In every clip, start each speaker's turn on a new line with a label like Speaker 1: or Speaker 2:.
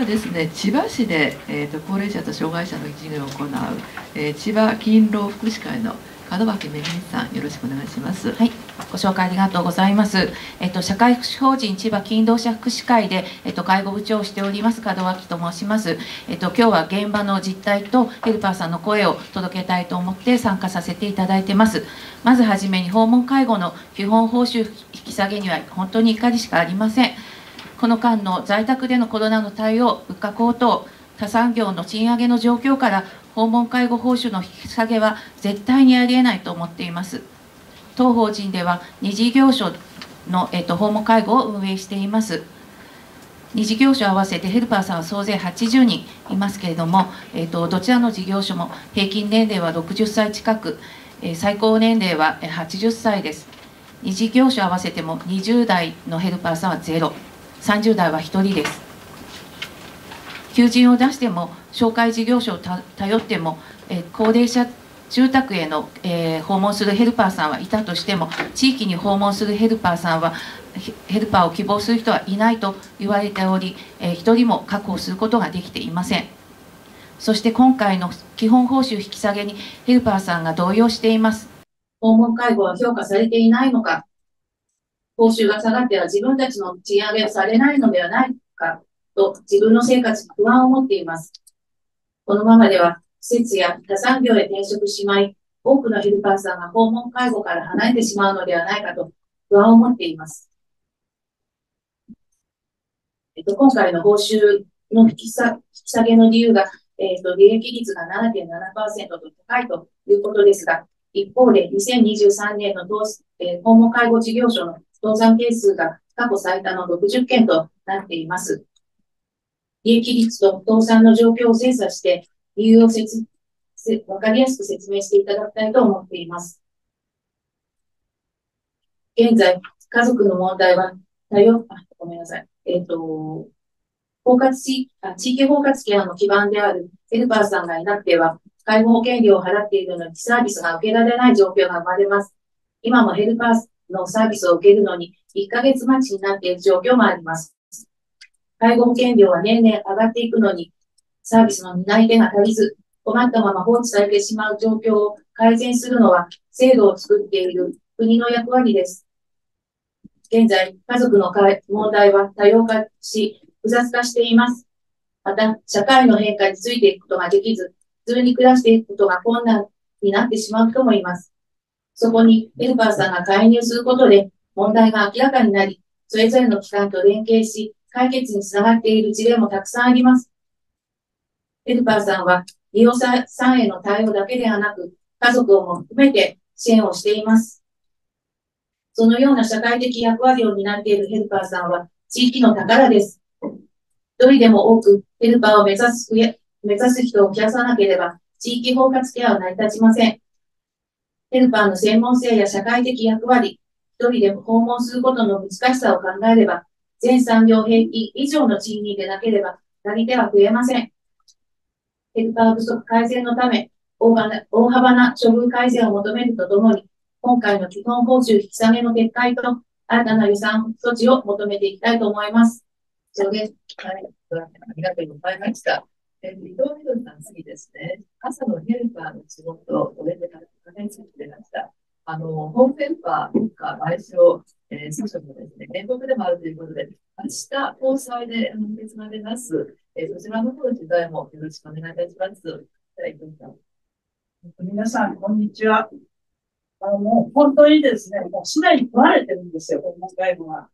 Speaker 1: はですね千葉市で、えーと、高齢者と障害者の事業を行う、えー、千葉勤労福祉会の門脇めぐみさんよろしくお願いします。
Speaker 2: はい、ご紹介ありがとうございます。えっと社会福祉法人千葉勤労者福祉会でえっと介護部長をしております門脇と申します。えっと今日は現場の実態とヘルパーさんの声を届けたいと思って参加させていただいてます。まずはじめに訪問介護の基本報酬引き下げには本当に怒りしかありません。この間の在宅でのコロナの対応、物価高騰、他産業の賃上げの状況から訪問介護報酬の引き下げは絶対にありえないと思っています。当法人では二次業種の、えっと、訪問介護を運営しています。二次業種合わせてヘルパーさんは総勢80人いますけれども、えっと、どちらの事業所も平均年齢は60歳近く、え最高年齢は80歳です。二次業種合わせても20代のヘルパーさんはゼロ。30代は1人です。求人を出しても紹介事業所を頼っても、え高齢者住宅への、えー、訪問するヘルパーさんはいたとしても地域に訪問するヘルパーさんはヘルパーを希望する人はいないと言われており、えー、1人も確保することができていません。そして今回の基本報酬引き下げにヘルパーさんが動揺しています。訪問介護は評価されていないのか報酬が下がっては自分たちの賃上げをされないのではないかと自分の生活に不安を持っています。このままでは施設や他産業へ転職しまい、多くのヘルパーさんが訪問介護から離れてしまうのではないかと不安を持っています。えっと、今回の報酬の引き下げの理由が、えっと、利益率が7.7%と高いということですが、一方で2023年の、えー、訪問介護事業所の倒産件数が過去最多の60件となっています。利益率と倒産の状況を精査して、理由を説わかりやすく説明していただきたいと思っています。現在、家族の問題は多様、あ、ごめんなさい。えっ、ー、と、包括地あ地域包括ケアの基盤であるヘルパーさんがいなくては、介護保険料を払っているのにサービスが受けられない状況が生まれます。今もヘルパーのサービスを受けるのに1ヶ月待ちになっている状況もあります。介護保険料は年々上がっていくのに、サービスの担い手が足りず、困ったまま放置されてしまう状況を改善するのは制度を作っている国の役割です。現在、家族の問題は多様化し、複雑化しています。また、社会の変化についていくことができず、普通に暮らしていくことが困難になってしまう人もいます。そこにヘルパーさんが介入することで問題が明らかになり、それぞれの機関と連携し、解決につながっている事例もたくさんあります。ヘルパーさんは利用者さんへの対応だけではなく、家族をも含めて支援をしています。そのような社会的役割を担っているヘルパーさんは地域の宝です。一人でも多くヘルパーを目指す、目指す人を増やさなければ地域包括ケアは成り立ちません。ヘルパーの専門性や社会的役割、一人で訪問することの難しさを考えれば、全産業平均以上の賃金でなければ、なり手は増えません。ヘルパー不足改善のため、大幅な処遇改善を求めるとともに、今回の基本報酬引き下げの撤回と、新たな予算措置を求めていきたいと思います。
Speaker 1: 以上です。はい。ありがとうございました。え伊藤みどりさん、次ですね。朝のヘルパーの仕事を終えてから大変ついてました。あの、ホームヘルパーか賠償、えー、訴訟もですね、原告でもあるということで、明日、高裁で判決が出ます。えー、そちらの方の取材もよろしくお願いいたします。はい、
Speaker 3: 皆さん、こんにちは。あの、もう本当にですね、もうすでに取られてるんですよ、この介護は。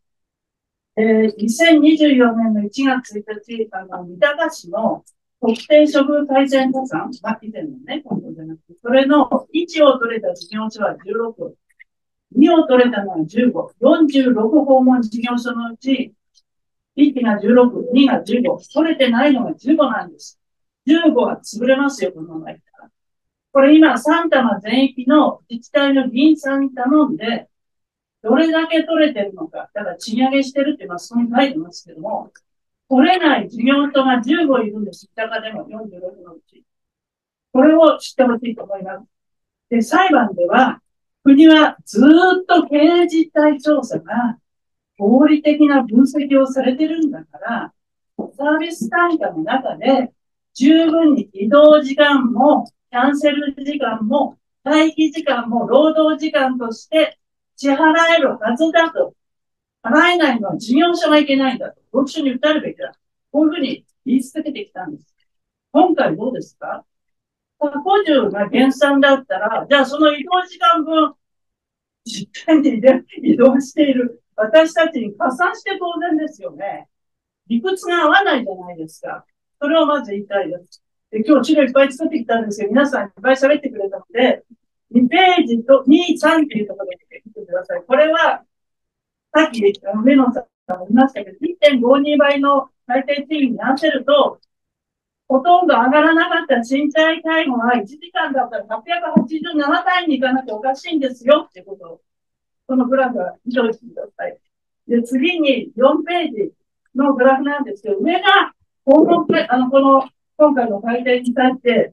Speaker 3: えー、2024年の1月1日、あの、三鷹市の特定処遇改善加算、まあ、以前のね、今度じゃなくて、それの1を取れた事業所は16、2を取れたのは15、46訪問事業所のうち、1が16、2が15、取れてないのが15なんです。15は潰れますよ、このままいったら。これ今、3玉全域の自治体の議員さんに頼んで、どれだけ取れてるのか、ただ賃上げしてるって、まあ、そこに書いてますけども、取れない事業所が15いるんです。豊かでも46のうち。これを知ってほしいと思います。で、裁判では、国はずっと経営実態調査が合理的な分析をされてるんだから、サービス単価の中で、十分に移動時間も、キャンセル時間も、待機時間も労働時間として支払えるはずだと。払えないのは事業者がいけないんだと。労基署に訴えるべきだ。こういうふうに言い続けてきたんです。今回どうですか？補充が減算だったら、じゃあその移動時間分、実際に 移動している私たちに加算して当然ですよね。理屈が合わないじゃないですか。それをまず言いたいです。で今日資料いっぱい作ってきたんですけど、皆さんいっぱい喋ってくれたので、2ページと2、3っていうところで見てください。これは、さっき上野さんも言い。ましたけど、1.52倍の最低賃金に合わせると、ほとんど上がらなかった身体介護は1時間だったら887単位に行かなきゃおかしいんですよ。ってこと。を、このグラフは以上にしてください。で、次に4ページのグラフなんですけど、上が、訪問あの、この、今回の改定に対して、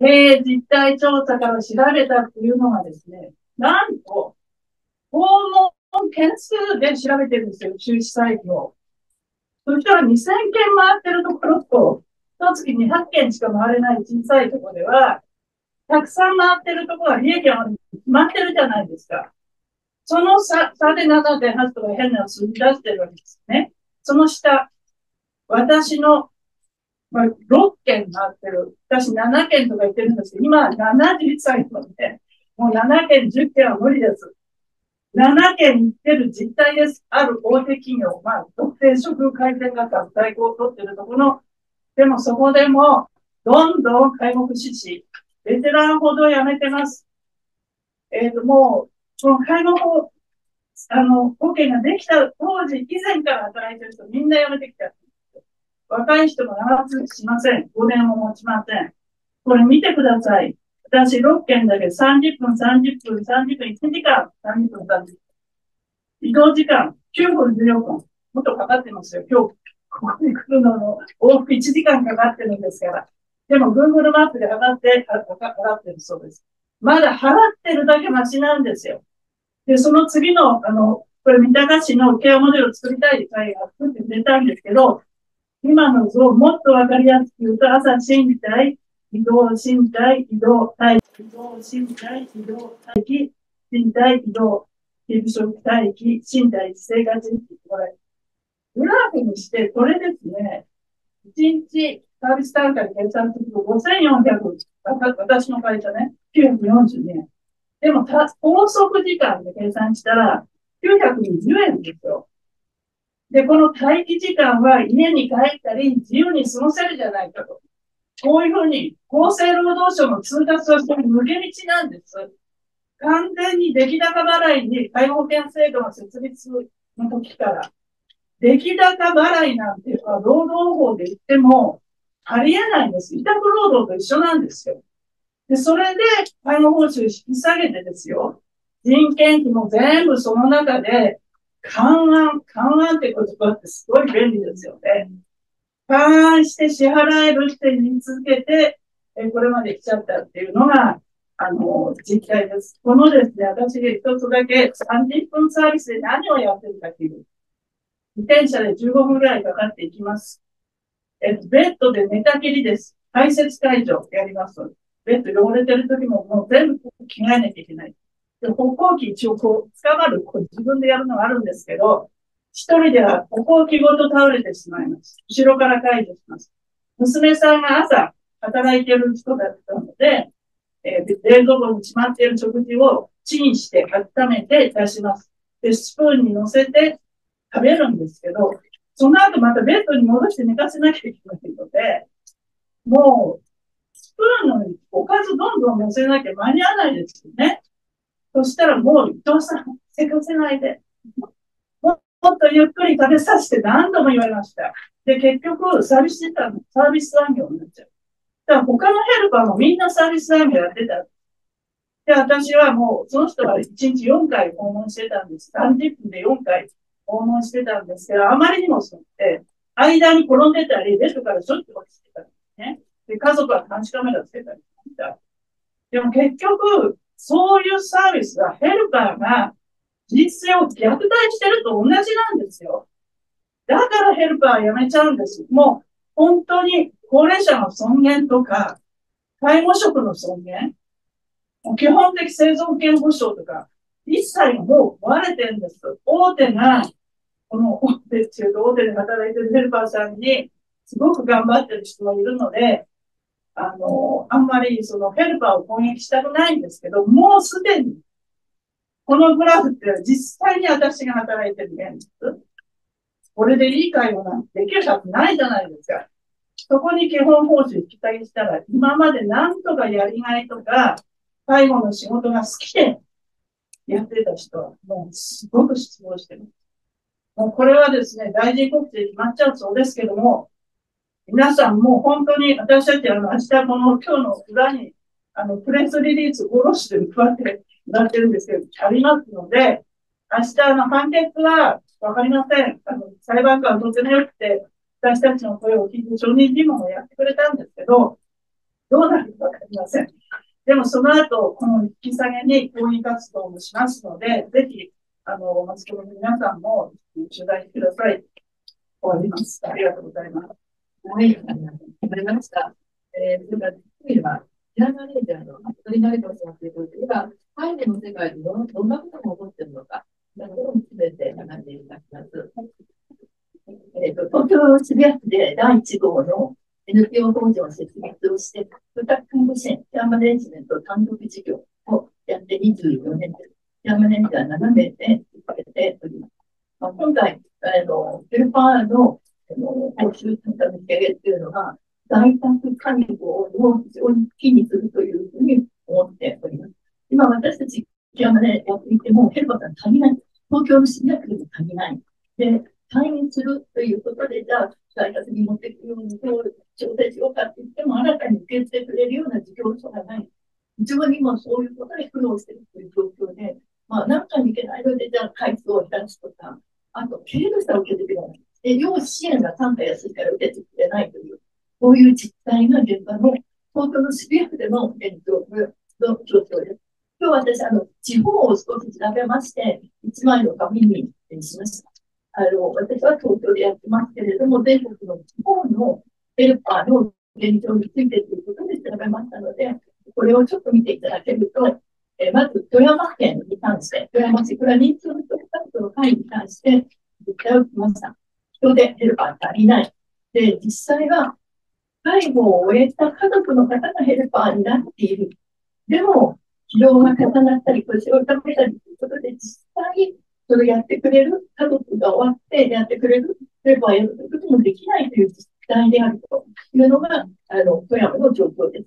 Speaker 3: 経営実態調査から調べたっていうのがですね、なんと、訪問件数で調べてるんですよ、収支サイトを。そしたら2000件回ってるところと、一月200件しか回れない小さいところでは、たくさん回ってるところは利益が決まってるじゃないですか。その差差で7.8とか変な数字出してるわけですね。その下、私の、まあ、6件回ってる。私7件とか言ってるんですけど、今は70歳なので、もう7件、10件は無理です。7件行ってる実態です。ある大手企業、まあ、特定職改善型代行を取ってるところ、でもそこでも、どんどん介護福祉士、ベテランほど辞めてます。えっ、ー、と、もう、この介護法、あの、保険ができた当時以前から働いてる人みんな辞めてきた。若い人も長続きしません。5年も持ちません。これ見てください。私6件だけ30分、30分、30分、1時間、30分、30分。移動時間、9分、14分。もっとかかってますよ。今日、ここに来るのの往復1時間かかってるんですから。でも、Google マップで測って、払ってるそうです。まだ払ってるだけマシなんですよ。で、その次の、あの、これ、三鷹市のケアモデルを作りたい会が作って出たんですけど、今の図をもっとわかりやすく言うと、朝身体、移動身体、移動体、移動身体、移動待機、身体、移動、非不食待機、身体、生活ってこれ、グラフにして、これですね、1日サービス単価で計算すると5400、私の会社ね、942円。でも、拘束時間で計算したら、920円ですよ。で、この待機時間は家に帰ったり自由に過ごせるじゃないかと。こういうふうに厚生労働省の通達はそれ抜け道なんです。完全に出来高払いに介護保険制度の設立の時から、出来高払いなんていうのは労働法で言ってもありえないんです。委託労働と一緒なんですよ。で、それで介護報酬引き下げてですよ。人件費も全部その中で勘案、勘案って言葉ってすごい便利ですよね。勘案して支払えるって言い続けて、えこれまで来ちゃったっていうのが、あの、実態です。このですね、私が一つだけ30分サービスで何をやってるかっていう。自転車で15分ぐらいかかっていきます。えっと、ベッドで寝たきりです。排泄解除やります。ベッド汚れてる時ももう全部着替えなきゃいけない。で、歩行器一応こう、捕まる、こう自分でやるのがあるんですけど、一人では歩行器ごと倒れてしまいます。後ろから解除します。娘さんが朝働いてる人だったので、えー、冷蔵庫にしまっている食事をチンして温めて出します。で、スプーンに乗せて食べるんですけど、その後またベッドに戻して寝かせなきゃいけないので、もう、スプーンのおかずどんどん乗せなきゃ間に合わないですよね。そしたらもう伊藤さん、せかせないで。もっとゆっくり食べさせて何度も言われました。で、結局、サービス時間、サービス残業になっちゃう。だから他のヘルパーもみんなサービス残業やってた。で、私はもう、その人は1日4回訪問してたんです。30分で4回訪問してたんですけど、あまりにもそうって、間に転んでたり、ベッドからしょっちゅう落ちてたんですね。で、家族は監視カメラつけたりした。でも結局、そういうサービスはヘルパーが実践を虐待してると同じなんですよ。だからヘルパー辞めちゃうんです。もう、本当に高齢者の尊厳とか、介護職の尊厳、基本的生存権保障とか、一切もう壊れてるんです。大手が、この大手っていうと大手で働いてるヘルパーさんに、すごく頑張ってる人もいるので、あの、あんまりそのヘルパーを攻撃したくないんですけど、もうすでに、このグラフって実際に私が働いてる現実？これでいい介護なんてできるはずないじゃないですか。そこに基本報酬期待したら、今までなんとかやりがいとか、介護の仕事が好きでやってた人は、もうすごく失望してる。もうこれはですね、大臣告知で決まっちゃうそうですけども、皆さんもう本当に私たちあの明日この今日の裏にあのプレスリリースおろして配ってなってるんですけど、ありますので、明日の判決はわかりません。あの裁判官はとても良くて、私たちの声を聞いて承認尋問をやってくれたんですけど、どうなるかわかりません。でもその後、この引き下げに抗議活動もしますので、ぜひ、あの、マスコミの皆さんも取材してください。終わります。ありがとうございます。
Speaker 4: はい、わかりました。えー、それから、次は、ジャーナレージャーの服部成子さんということで、今、タイの世界でどどんなことが起こっているのか、それをすべて学んでいただきます。えっ、ー、と、東京渋谷区で第1号の NPO 法人を設立をして、住宅看護支援、ケアマネージメント単独事業をやって24年です。ケアマネージャー7名で続けております。まあ、今回、あの、ヘルパーのあの、報酬単価の引き上げっていうのは、在宅管理を非常に気にするというふうに思っております。今私たち、ケアマネやっていても、ヘルパーさん足りない。東京の新薬でも足りない。で、退院するということで、じゃあ、在宅に持っていくようにどう調整しようかって言っても、新たに受け付けてくれるような事業所がない。自分にもそういうことで苦労しているという状況で、まあ、なんかに行けないので、じゃあ、回数を減らすとか、あと、経営者を受けてくれない。で、要支援が単価安いから受けてくれないという、こういう実態が現場の、東京の渋谷区での現状の状況です。今日私、あの、地方を少し調べまして、1枚の紙にしました。あの、私は東京でやってますけれども、全国の地方のヘルパーの現状についてということで調べましたので、これをちょっと見ていただけると、えまず、富山県に関して、富山市、これは認知症の人の会に関して、実態をしました。人でヘルパー足りない。で、実際は、介護を終えた家族の方がヘルパーになっている。でも、疲労が重なったり、腰を痛めたりということで、実際、それをやってくれる家族が終わってやってくれるレバーをやることもできないという実態であるというのが、あの、富山の状況です。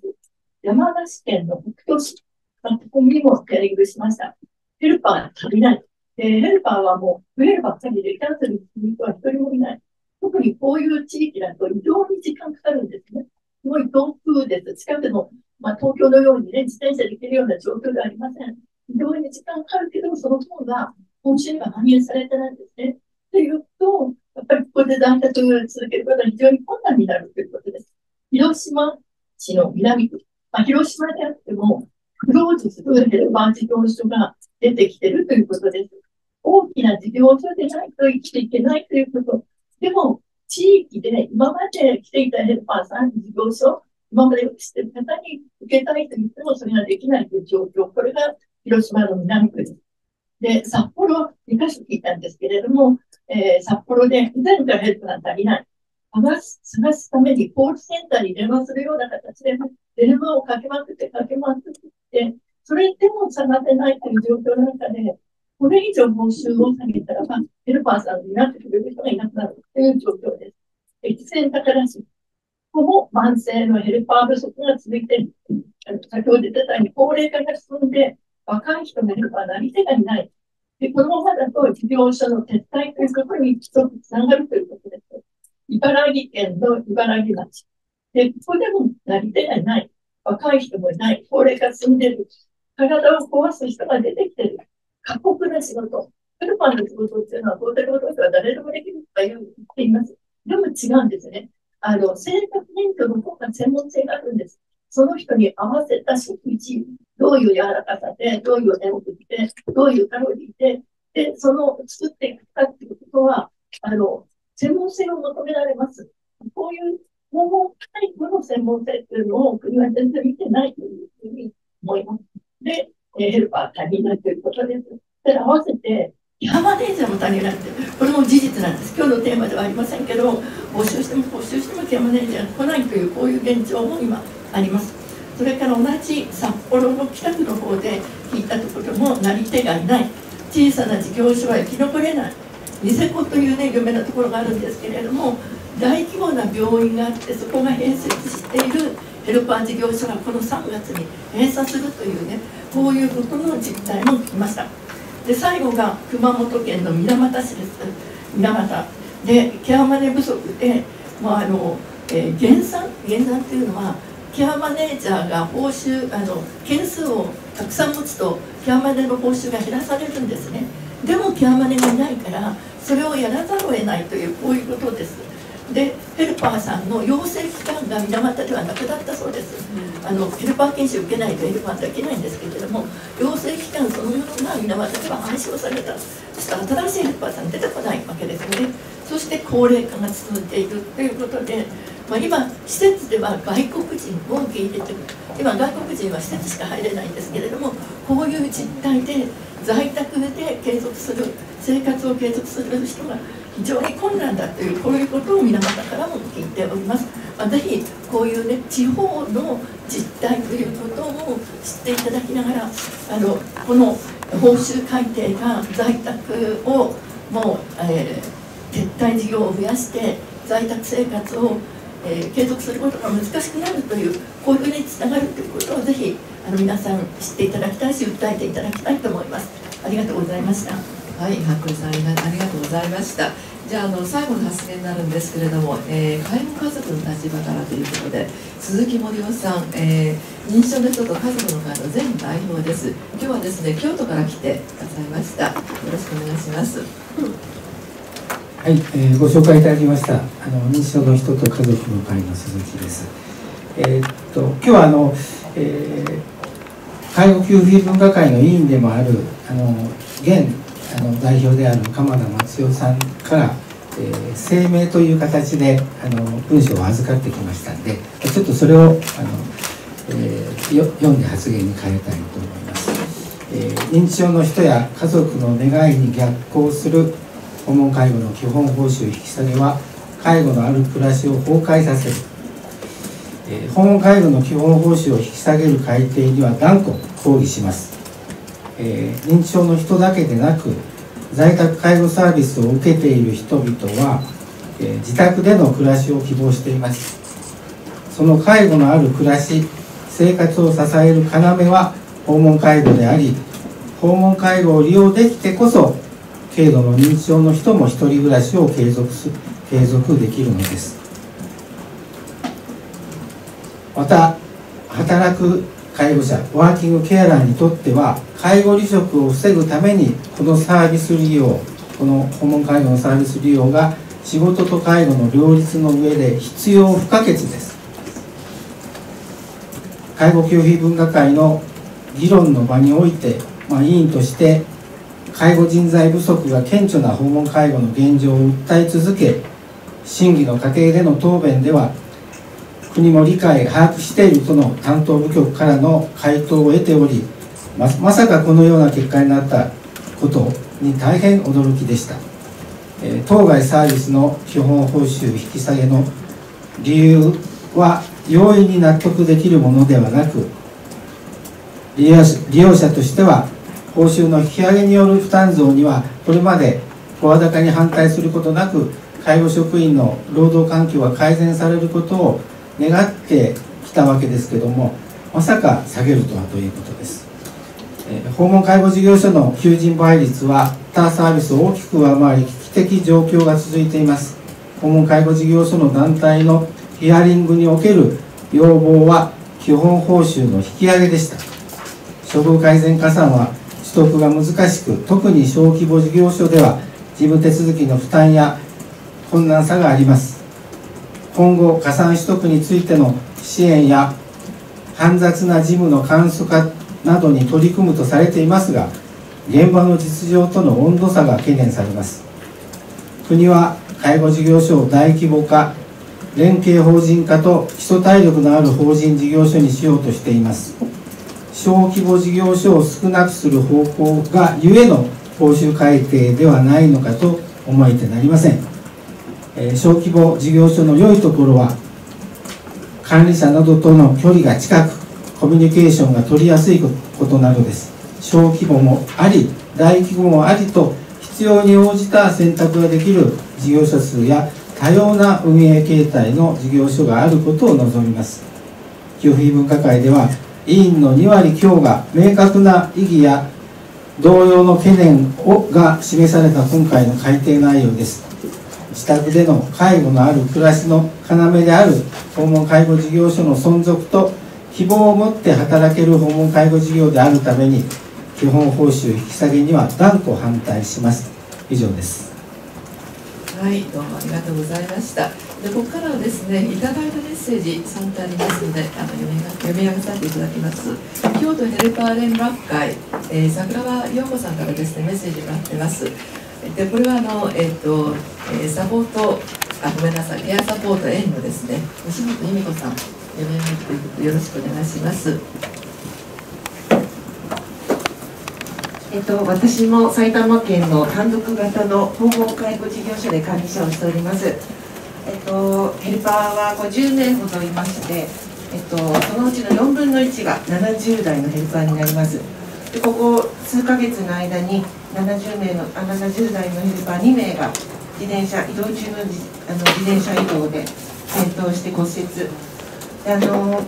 Speaker 4: 山梨県の北杜市、ここにもテリングしました。ヘルパー足りない。で、ヘルパーはもう増えるばっかりで、キャンセルする人は一人もいない。特にこういう地域だと非常に時間かかるんですね。すごい遠くです。近くの、まあ、東京のようにね、自転車で行けるような状況ではありません。非常に時間かかるけど、その方が本州には反映されてないんですね。っていうと、やっぱりここで在宅続けることは非常に困難になるということです。広島市の南区、まあ、広島であっても、クローズするヘルパー事業所が出てきてるということです。大きな事業所でないと生きていけないということ。でも、地域で今まで来ていたヘルパーさん、事業所、今までよく知ってる方に受けたいと言ってもそれができないという状況。これが広島の南区です。で、札幌、2カ所聞いたんですけれども、えー、札幌で以前からヘルプが足りない。探す、探すためにコールセンターに電話するような形で、電話をかけまくってかけまくって、それでも探せないという状況の中で、これ以上報酬を下げたら、まあ、ヘルパーさんになってくれる人がいなくなるという状況です。越前宝市、ほぼ慢性のヘルパー不足が続いている。先ほど言ったように、高齢化が進んで、若い人のヘルパーなり手がいない。で、このままだと事業者の撤退ということに一つつながるということです。茨城県の茨城町。で、ここでもなり手がない。若い人もいない。高齢化進んでる。体を壊す人が出てきてる。過酷な仕事。ヘルパーの仕事っていうのは、交代労働者は誰でもできるとか言っています。でも違うんですね。あの、生活免許の方が専門性があるんです。その人に合わせた食事、どういう柔らかさで、どういう値を振って、どういうカロリーで、で、その作っていくかっていうことは、あの、
Speaker 5: 専門性を求められます。こういう訪問介護の専門性っていうのを国は全然見てないというふうに思います。で、ヘルパー足りないということです。で、合わせて、
Speaker 4: ヤマネージャーも足りないって、これも事実なんです。今日のテーマではありませんけど、募集しても募集してもケアマネージャーが来ないという、こういう現状も今あります。それから同じ札幌の北区の方で聞いたところもなり手がいない。小さな事業所は生き残れない。ニセコというね、有名なところがあるんですけれども、大規模な病院があって、そこが併設しているヘルパー事業所がこの3月に閉鎖するというね、こういうことの実態も聞きました。で最後が熊本県の水俣市です。水俣。でケアマネ不足で、まああのえー、減産？減産っていうのはケアマネージャーが報酬あの件数をたくさん持つとケアマネの報酬が減らされるんですね。でもケアマネがいないからそれをやらざるを得ないというこういうことです。でヘルパーさんの養成期間が水俣ではなくなったそうです、うん、あのヘルパー研修受けないとヘルパーできないんですけれども養成期間そのものが水俣では廃止をされた。そして新しいヘルパーさん出てこないわけですよね。そして高齢化が続いているということで、まあ、今施設では外国人を受け入れてる。今外国人は施設しか入れないんですけれどもこういう実態で在宅で継続する生活を継続する人が非常に困難だというこういうことを皆方からも聞いております、まあ、ぜひこういうね地方の実態ということを知っていただきながらあのこの報酬改定が在宅をもう、えー、撤退事業を増やして在宅生活を、えー、継続することが難しくなるというこういうふうにつながるということをぜひあの皆さん知っていただきたいし訴えていただきたいと思います。ありがとうございました。
Speaker 1: はい、服部さんありがとうございました。じゃああの最後の発言になるんですけれども、えー、介護家族の立場からということで鈴木森夫さん、えー、認知症の人と家族の会の前代表です。今日はですね京都から来てくださいました。よろしくお願いします、
Speaker 6: はい、えー、ご紹介いただきましたあの認知症の人と家族の会の鈴木です。えー、っと今日はあの、えー、介護給付費分科会の委員でもあるあの現あの代表である鎌田松代さんから、えー、声明という形であの文章を預かってきましたんでちょっとそれをあの、えー、読んで発言に変えたいと思います、えー、認知症の人や家族の願いに逆行する訪問介護の基本報酬引き下げは介護のある暮らしを崩壊させる、えー、訪問介護の基本報酬を引き下げる改定には断固抗議します。えー、認知症の人だけでなく在宅介護サービスを受けている人々は、えー、自宅での暮らしを希望しています。その介護のある暮らし生活を支える要は訪問介護であり訪問介護を利用できてこそ軽度の認知症の人も一人暮らしを継続す継続できるのです。また働く介護者ワーキングケアラーにとっては介護離職を防ぐためにこのサービス利用この訪問介護のサービス利用が仕事と介護の両立の上で必要不可欠です。介護給付分科会の議論の場において、まあ、委員として介護人材不足が顕著な訪問介護の現状を訴え続け審議の過程での答弁では国も理解把握しているとの担当部局からの回答を得ておりままさかこのような結果になったことに大変驚きでした、え当該サービスの基本報酬引き下げの理由は容易に納得できるものではなく利用者としては報酬の引き上げによる負担増にはこれまで声高に反対することなく介護職員の労働環境が改善されることを願ってきたわけですけどもまさか下げるとはということです。え訪問介護事業所の求人倍率は他サービスを大きく上回り危機的状況が続いています。訪問介護事業所の団体のヒアリングにおける要望は基本報酬の引き上げでした。処遇改善加算は取得が難しく特に小規模事業所では事務手続きの負担や困難さがあります。今後加算取得についての支援や煩雑な事務の簡素化などに取り組むとされていますが現場の実情との温度差が懸念されます。国は介護事業所を大規模化連携法人化と基礎体力のある法人事業所にしようとしています。小規模事業所を少なくする方向がゆえの報酬改定ではないのかと思えてなりません、え、小規模事業所の良いところは管理者などとの距離が近くコミュニケーションが取りやすいことなどです。小規模もあり大規模もありと必要に応じた選択ができる事業者数や多様な運営形態の事業所があることを望みます。給付費分科会では委員の2割強が明確な意義や同様の懸念をが示された今回の改定内容です。自宅での介護のある暮らしの要である訪問介護事業所の存続と希望を持って働ける訪問介護事業であるために基本報酬引き下げには断固反対します以上です
Speaker 1: はい、どうもありがとうございました。で、ここからはですね、いただいたメッセージ3点ありますので、あの読み読み上げさせていただきます。京都ヘルパー連絡会、えー、桜庭陽子さんからですね、メッセージがらってます。で、これはあの、えっ、ー、と、え、サポート、あ、ごめんなさい、ケアサポート N のですね、西本由美子さん、読み上げてよろしくお願いします。
Speaker 7: えっと、私も埼玉県の単独型の訪問介護事業所で管理者をしております。えっと、ヘルパーは50名ほどいまして、えっと、そのうちの4分の1が70代のヘルパーになります。でここ数ヶ月の間に70名のあ70代のヘルパー2名が自転車移動中のじあの自転車移動で転倒して骨折であの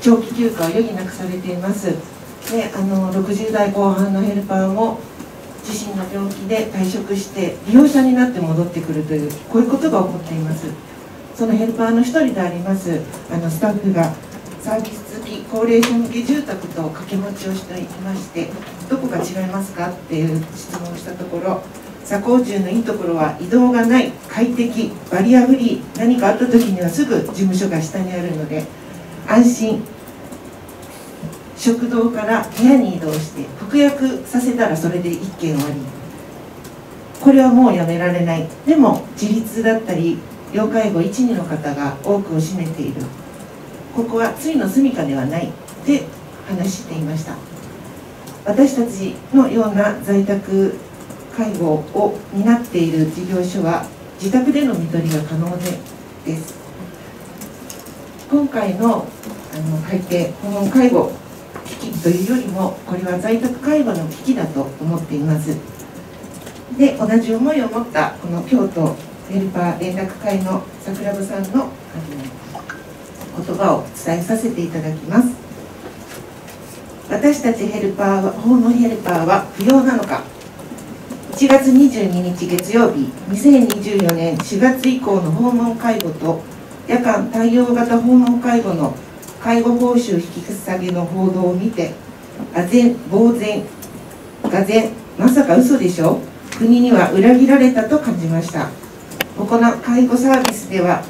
Speaker 7: 長期休暇を余儀なくされています。であの60代後半のヘルパーも自身の病気で退職して利用者になって戻ってくるというこういうことが起こっていますそのヘルパーの一人でありますあのスタッフがサービスき高齢者向け住宅と掛け持ちをしていましてどこが違いますか？っていう質問をしたところ左高中のいいところは移動がない快適バリアフリー何かあった時にはすぐ事務所が下にあるので安心。食堂から部屋に移動して服薬させたらそれで1件終わり。これはもうやめられない。でも自立だったり要介護12の方が多くを占めている。ここはついの住みかではないって話していました。私たちのような在宅介護を担っている事業所は自宅での看取りが可能でです。今回のあの改定訪問介護危機というよりもこれは在宅介護の危機だと思っています。で同じ思いを持ったこの京都ヘルパー連絡会の桜庭さんの言葉を伝えさせていただきます。私たちヘルパーは訪問ヘルパーは不要なのか。1月22日月曜日2024年4月以降の訪問介護と夜間対応型訪問介護の介護報酬引き下げの報道を見てあぜん呆然がぜんまさか嘘でしょ？国には裏切られたと感じました。ここの介護サービスでは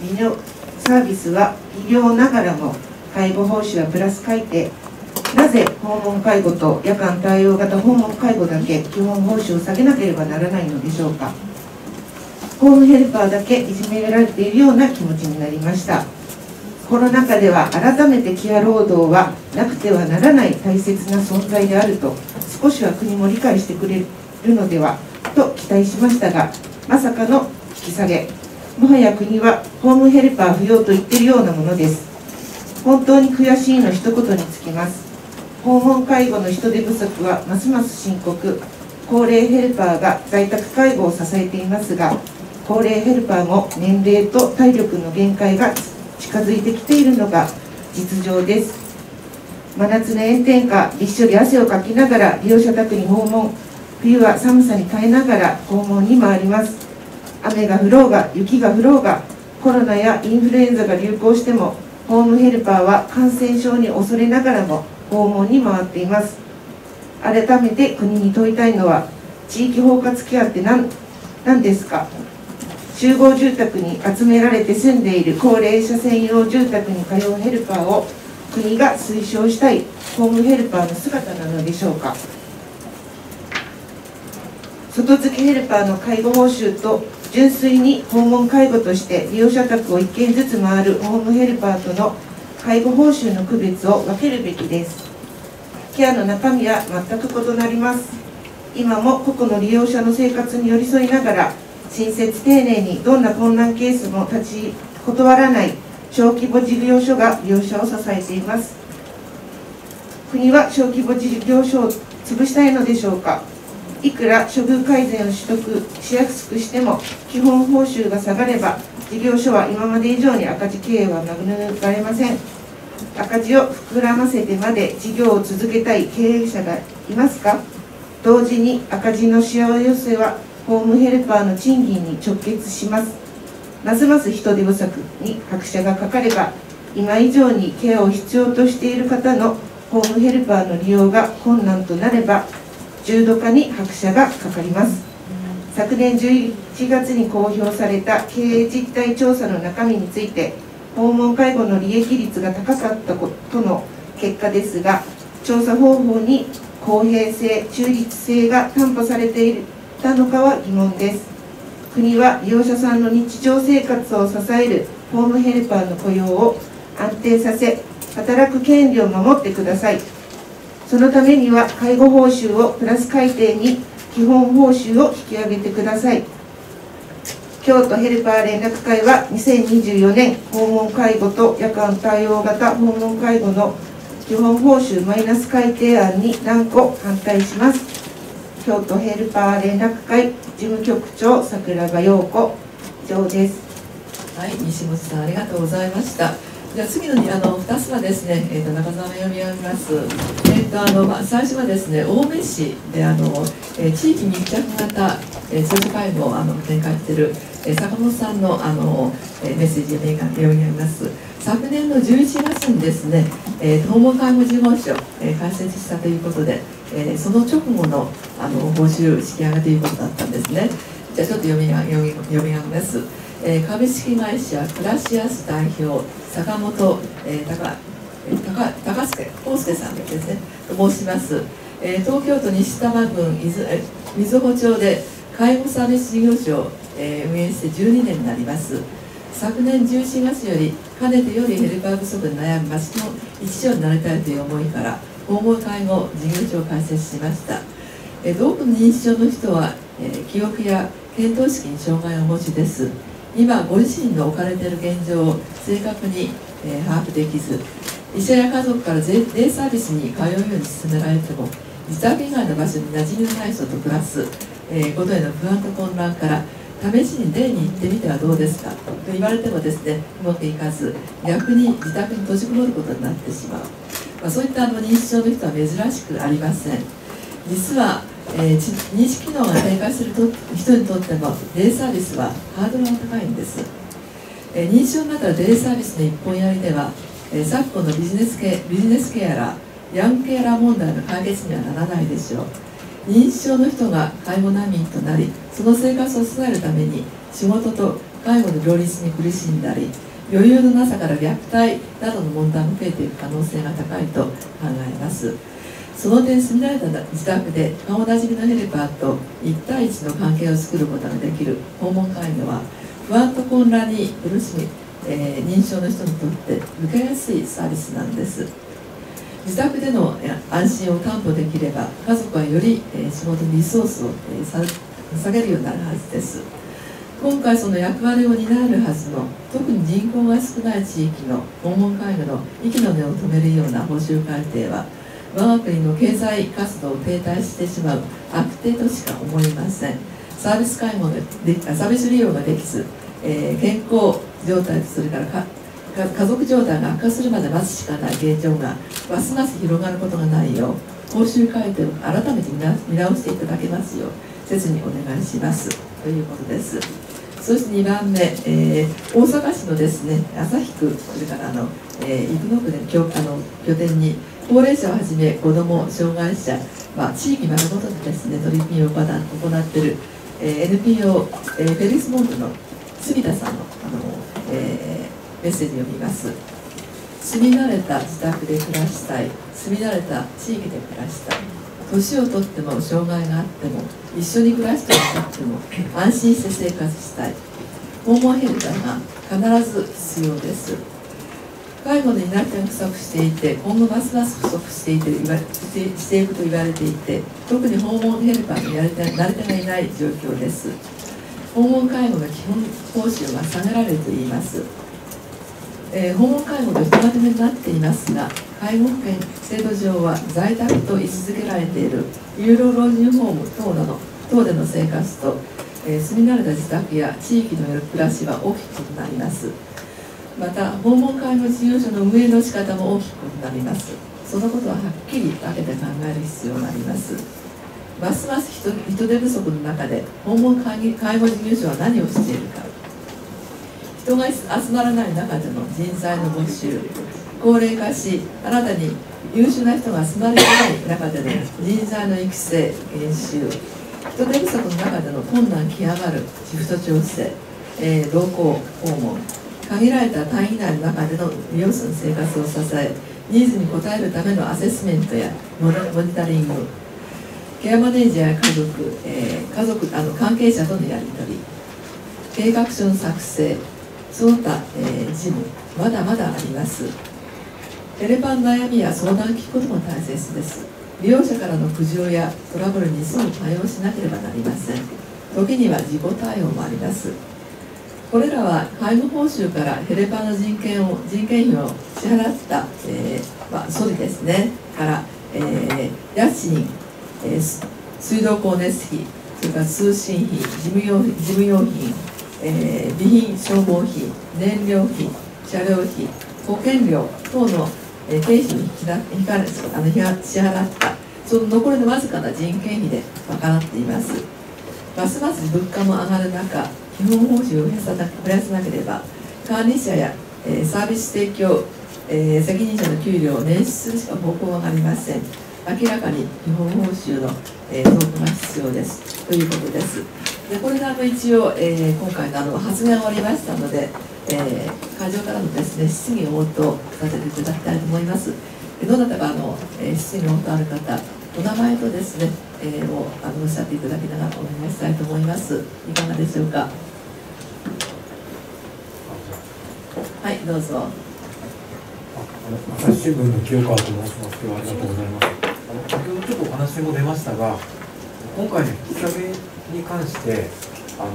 Speaker 7: サービスは医療ながらも介護報酬はプラス改定なぜ訪問介護と夜間対応型訪問介護だけ基本報酬を下げなければならないのでしょうか。ホームヘルパーだけいじめられているような気持ちになりました。コロナ禍では改めてケア労働はなくてはならない大切な存在であると少しは国も理解してくれるのではと期待しましたがまさかの引き下げ。もはや国はホームヘルパー不要と言っているようなものです。本当に悔しいの一言につきます。訪問介護の人手不足はますます深刻。高齢ヘルパーが在宅介護を支えていますが高齢ヘルパーも年齢と体力の限界が近づいてきているのが実情です。真夏の炎天下びっしょり汗をかきながら利用者宅に訪問。冬は寒さに耐えながら訪問に回ります。雨が降ろうが雪が降ろうがコロナやインフルエンザが流行してもホームヘルパーは感染症に恐れながらも訪問に回っています。改めて国に問いたいのは地域包括ケアって何何ですか？集合住宅に集められて住んでいる高齢者専用住宅に通うヘルパーを国が推奨したいホームヘルパーの姿なのでしょうか？外付けヘルパーの介護報酬と純粋に訪問介護として利用者宅を1件ずつ回るホームヘルパーとの介護報酬の区別を分けるべきです。ケアの中身は全く異なります。今も個々の利用者の生活に寄り添いながら親切丁寧にどんな困難ケースも立ち断らない小規模事業所が利用者を支えています。国は小規模事業所を潰したいのでしょうか？いくら処遇改善を取得しやすくしても基本報酬が下がれば事業所は今まで以上に赤字経営は免れません。赤字を膨らませてまで事業を続けたい経営者がいますか？同時に赤字のしわ寄せはホームヘルパーの賃金に直結します。ますます人手不足に拍車がかかれば今以上にケアを必要としている方のホームヘルパーの利用が困難となれば重度化に拍車がかかります。昨年11月に公表された経営実態調査の中身について訪問介護の利益率が高かったことの結果ですが調査方法に公平性中立性が担保されていたのかは疑問です。国は利用者さんの日常生活を支えるホームヘルパーの雇用を安定させ働く権利を守ってください。そのためには介護報酬をプラス改定に基本報酬を引き上げてください。京都ヘルパー連絡会は2024年訪問介護と夜間対応型訪問介護の基本報酬マイナス改定案に断固反対します。京都ヘルパー連絡会事務局長桜庭陽子。以上です。
Speaker 1: はい西本さんありがとうございました。じゃあ次のにあの2つはですね、えーと、中澤読み上げます。えーとあのまあ、最初はですね青梅市であの、えー、地域密着型、えー、social 介護をあの展開している、えー、坂本さんのあの、えー、メッセージを読み上げます。昨年の11月にですね、えー、訪問介護事業所、えー、開設したということで、えー、その直後のあの報酬引き上げということだったんですね。じゃあちょっと読み読み読み上げます。えー、株式会社クラシアス代表坂本、えー、高高高助康介さんですね。と申します、えー、東京都西多摩郡伊豆瑞穂町で介護サービス事業所を、えー、運営して12年になります。昨年11月よりかねてよりヘルパー不足に悩む町の一助になりたいという思いから訪問介護事業所を開設しました、えー、多くの認知症の人は、えー、記憶や見当識に障害をお持ちです。今ご自身の置かれている現状を正確に、えー、把握できず医者や家族からデイサービスに通うように勧められても自宅以外の場所に馴染みのない人と暮らす、えー、ことへの不安と混乱から試しにデイに行ってみてはどうですか？と言われてもですねうまくいかず逆に自宅に閉じこもることになってしまう、まあ、そういったあの認知症の人は珍しくありません。実はえー、認識機能が低下すると人にとってもデイサービスはハードルが高いんです、えー、認知症になったデイサービスの一本やりでは、えー、昨今のビジネスケビジネスケアラーヤングケアラー問題の解決にはならないでしょう。認知症の人が介護難民となりその生活を支えるために仕事と介護の両立に苦しんだり余裕のなさから虐待などの問題も増えていく可能性が高いと考えます。その点住み慣れた自宅で顔なじみのヘルパーと1対1の関係を作ることができる訪問介護は不安と混乱に苦しみ、えー、認知症の人にとって受けやすいサービスなんです。自宅での安心を担保できれば家族はより、え仕事にリソースを、え下げるようになるはずです。今回その役割を担えるはずの特に人口が少ない地域の訪問介護の息の根を止めるような報酬改定は我が国の経済活動を停滞してしまう悪手としか思いません。サービス介護でサービス利用ができず、えー、健康状態それからか家族状態が悪化するまで待つしかない現状がますます広がることがないよう報酬改定を改めて見直していただけますよう切にお願いします。ということです。そして2番目、えー、大阪市のですね旭区それからあの、えー、生野区であの拠点に高齢者をはじめ子ども障害者、まあ、地域丸ごとでですね取り組みを行っている、えー、NPO、えー、フェリスモンドの杉田さんのあの、えー、メッセージを読みます。住み慣れた自宅で暮らしたい住み慣れた地域で暮らしたい。年をとっても障害があっても一緒に暮らしてもなくても安心して生活したい。訪問ヘルパーが必ず必要です。介護の担い手が不足していて今後ますます不足していて言わしてしていくと言われていて特に訪問ヘルパーのやり手慣れ手がいない状況です。訪問介護の基本報酬は下げられるといます。えー、訪問介護の人まとめになっていますが介護保険制度上は在宅と位置づけられている。有料老人ホーム等など等での生活と、えー、住み慣れた自宅や地域の暮らしは大きく異なります。また訪問介護事業所の運営の仕方も大きくなります。そのことははっきり分けて考える必要があります。ますます人人手不足の中で訪問介護事業所は何をしているか。人が集まらない中での人材の募集。高齢化し新たに優秀な人が集まりない中での人材の育成研修。人手不足の中での困難極まるシフト調整、えー、老後訪問。限られた単位内の中での利用者の生活を支えニーズに応えるためのアセスメントやモニタリング。ケアマネージャーや家族、えー、家族あの関係者とのやり取り。計画書の作成。その他、えー、事務。まだまだあります。テレパン悩みや相談を聞くことも大切です。利用者からの苦情やトラブルにすぐ対応しなければなりません。時には自己対応もあります。これらは介護報酬からヘレパーの人件を人件費を支払った、えーまあ、ソリですね。から、えー、家賃、えー、水道光熱費それから通信費事務用事務用品えー、備品消防費燃料費車両費保険料等の、えー、経費に引き引かれあの支払った。その残りのわずかな人件費で賄っています。ますます物価も上がる中基本報酬を増やさなければ管理者や、えー、サービス提供、えー、責任者の給料を捻出するしか方法はありません。明らかに基本報酬の、えー、増加が必要です。ということです。でこれがあの一応、えー、今回のあの発言終わりましたので、えー、会場からのですね質疑応答させていただきたいと思います。どなたかあの、えー、質疑応答ある方、お名前とですね、えー、をあのおっしゃっていただきながらお願いしたいと思います。いかがでしょうか？はい、どうぞ。
Speaker 8: 朝日新聞の清川と申します。今日はありがとうございます。あの先ほどちょっとお話も出ましたが、今回の引き下げに関してあの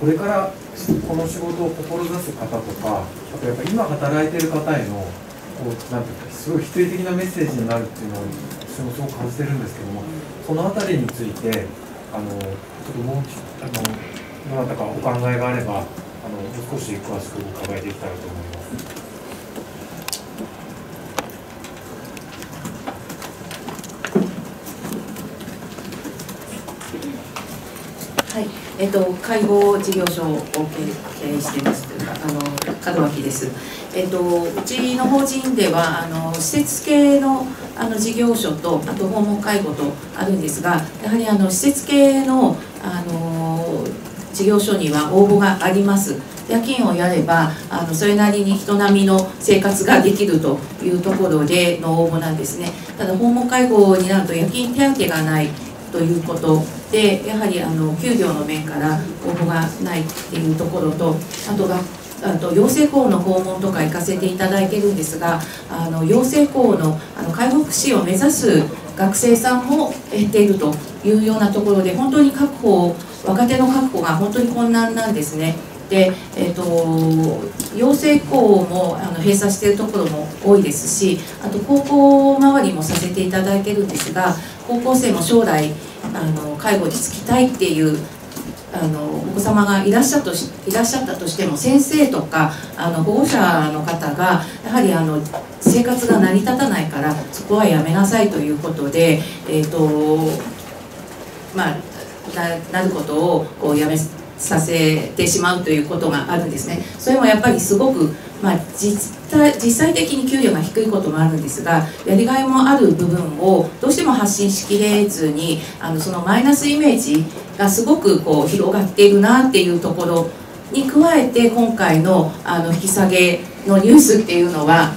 Speaker 8: これからこの仕事を志す方とかあとやっぱ今働いてる方へのこうなんていうかすごい否定的なメッセージになるっていうのを私もすごく感じてるんですけどもその辺りについてあのちょっともうあのどなたかお考えがあればあのもう少し詳しくお伺いできたらと思います。
Speaker 9: はいえっと、介護事業所を経営してますというかあの門脇です、えっと、うちの法人ではあの施設系のあの事業所とあと訪問介護とあるんですがやはりあの施設系のあの事業所には応募があります。夜勤をやればあのそれなりに人並みの生活ができるというところでの応募なんですね。ただ訪問介護になると夜勤手当がないということでやはりあの給料の面から応募がないっていうところとあとがあと養成校の訪問とか行かせていただいてるんですがあの養成校のあの介護福祉を目指す学生さんも減っているというようなところで本当に確保若手の確保が本当に困難なんですね。で、えーと、養成校もあの閉鎖しているところも多いですしあと高校周りもさせていただいてるんですが高校生も将来あの介護に就きたいっていうあのお子様がいらっしゃとしいらっしゃったとしても先生とかあの保護者の方がやはりあの生活が成り立たないからそこはやめなさいということで、えーとまあ、ななることをこうやめさせてしまうということがあるんですね。それもやっぱりすごく、まあ、実実際的に給料が低いこともあるんですがやりがいもある部分をどうしても発信しきれずにあのそのマイナスイメージがすごくこう広がっているなっていうところに加えて今回のあの引き下げのニュースっていうのは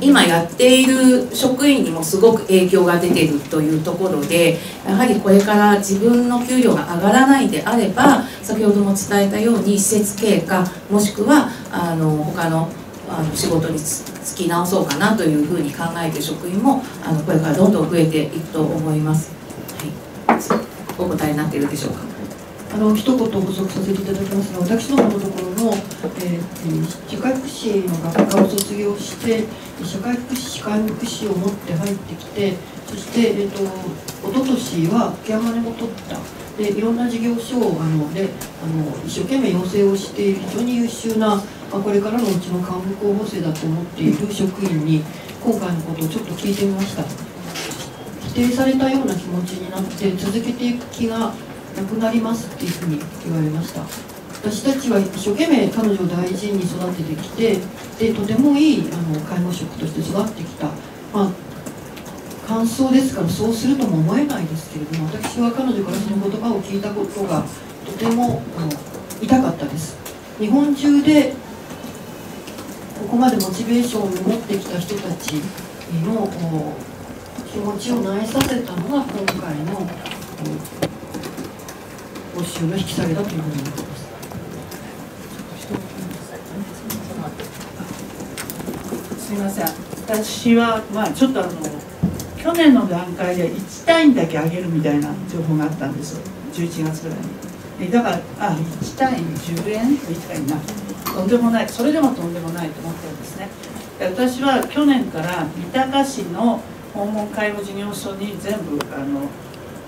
Speaker 9: 今やっている職員にもすごく影響が出ているというところでやはりこれから自分の給料が上がらないであれば先ほども伝えたように施設経過もしくはあの他のあの仕事に就き直そうかなというふうに考えている職員もあのこれからどんどん増えていくと思います。はい、お答えになっているでしょうか？
Speaker 10: あの一言補足させていただきますが、私どものところの、えー、社会福祉の学科を卒業して、社会福祉、社会福祉を持って入ってきて、そして、えーと、と一昨年はケアマネも取った。でいろんな事業所をあのであの一生懸命要請をしている非常に優秀な、まあ、これからのうちの幹部候補生だと思っている職員に今回のことをちょっと聞いてみました否定されたような気持ちになって続けていく気がなくなりますっていうふうに言われました。私たちは一生懸命彼女を大事に育ててきてでとてもいいあの介護職として育ってきた、まあ、感想ですからそうするとも思えないですけれども私は彼女からその言葉を聞いたことがとてもあの痛かったです。日本中でここまでモチベーションを持ってきた人たちの気持ちを萎えさせたのが今回の報酬の引き下げだというふうに思います。
Speaker 3: すみません。私は、まあ、ちょっとあの去年の段階で1単位だけ上げるみたいな情報があったんです。11月ぐらいに。だからあ1単位10円みたいなとんでもないそれでもとんでもないと思ってるんですね。私は去年から三鷹市の訪問介護事業所に全部あの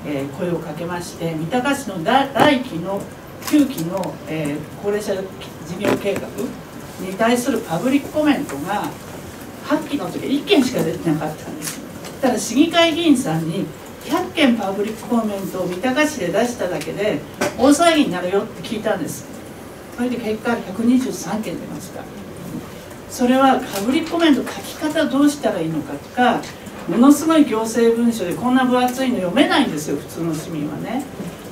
Speaker 3: えー、声をかけまして三鷹市の来期の9期の、えー、高齢者事業計画に対するパブリックコメントが8期の時1件しか出てなかったんです。ただ市議会議員さんに100件パブリックコメントを三鷹市で出しただけで大騒ぎになるよって聞いたんです。それで結果123件出ました。それはパブリックコメント書き方どうしたらいいのかとかものすごい行政文書でこんな分厚いの読めないんですよ普通の市民はね。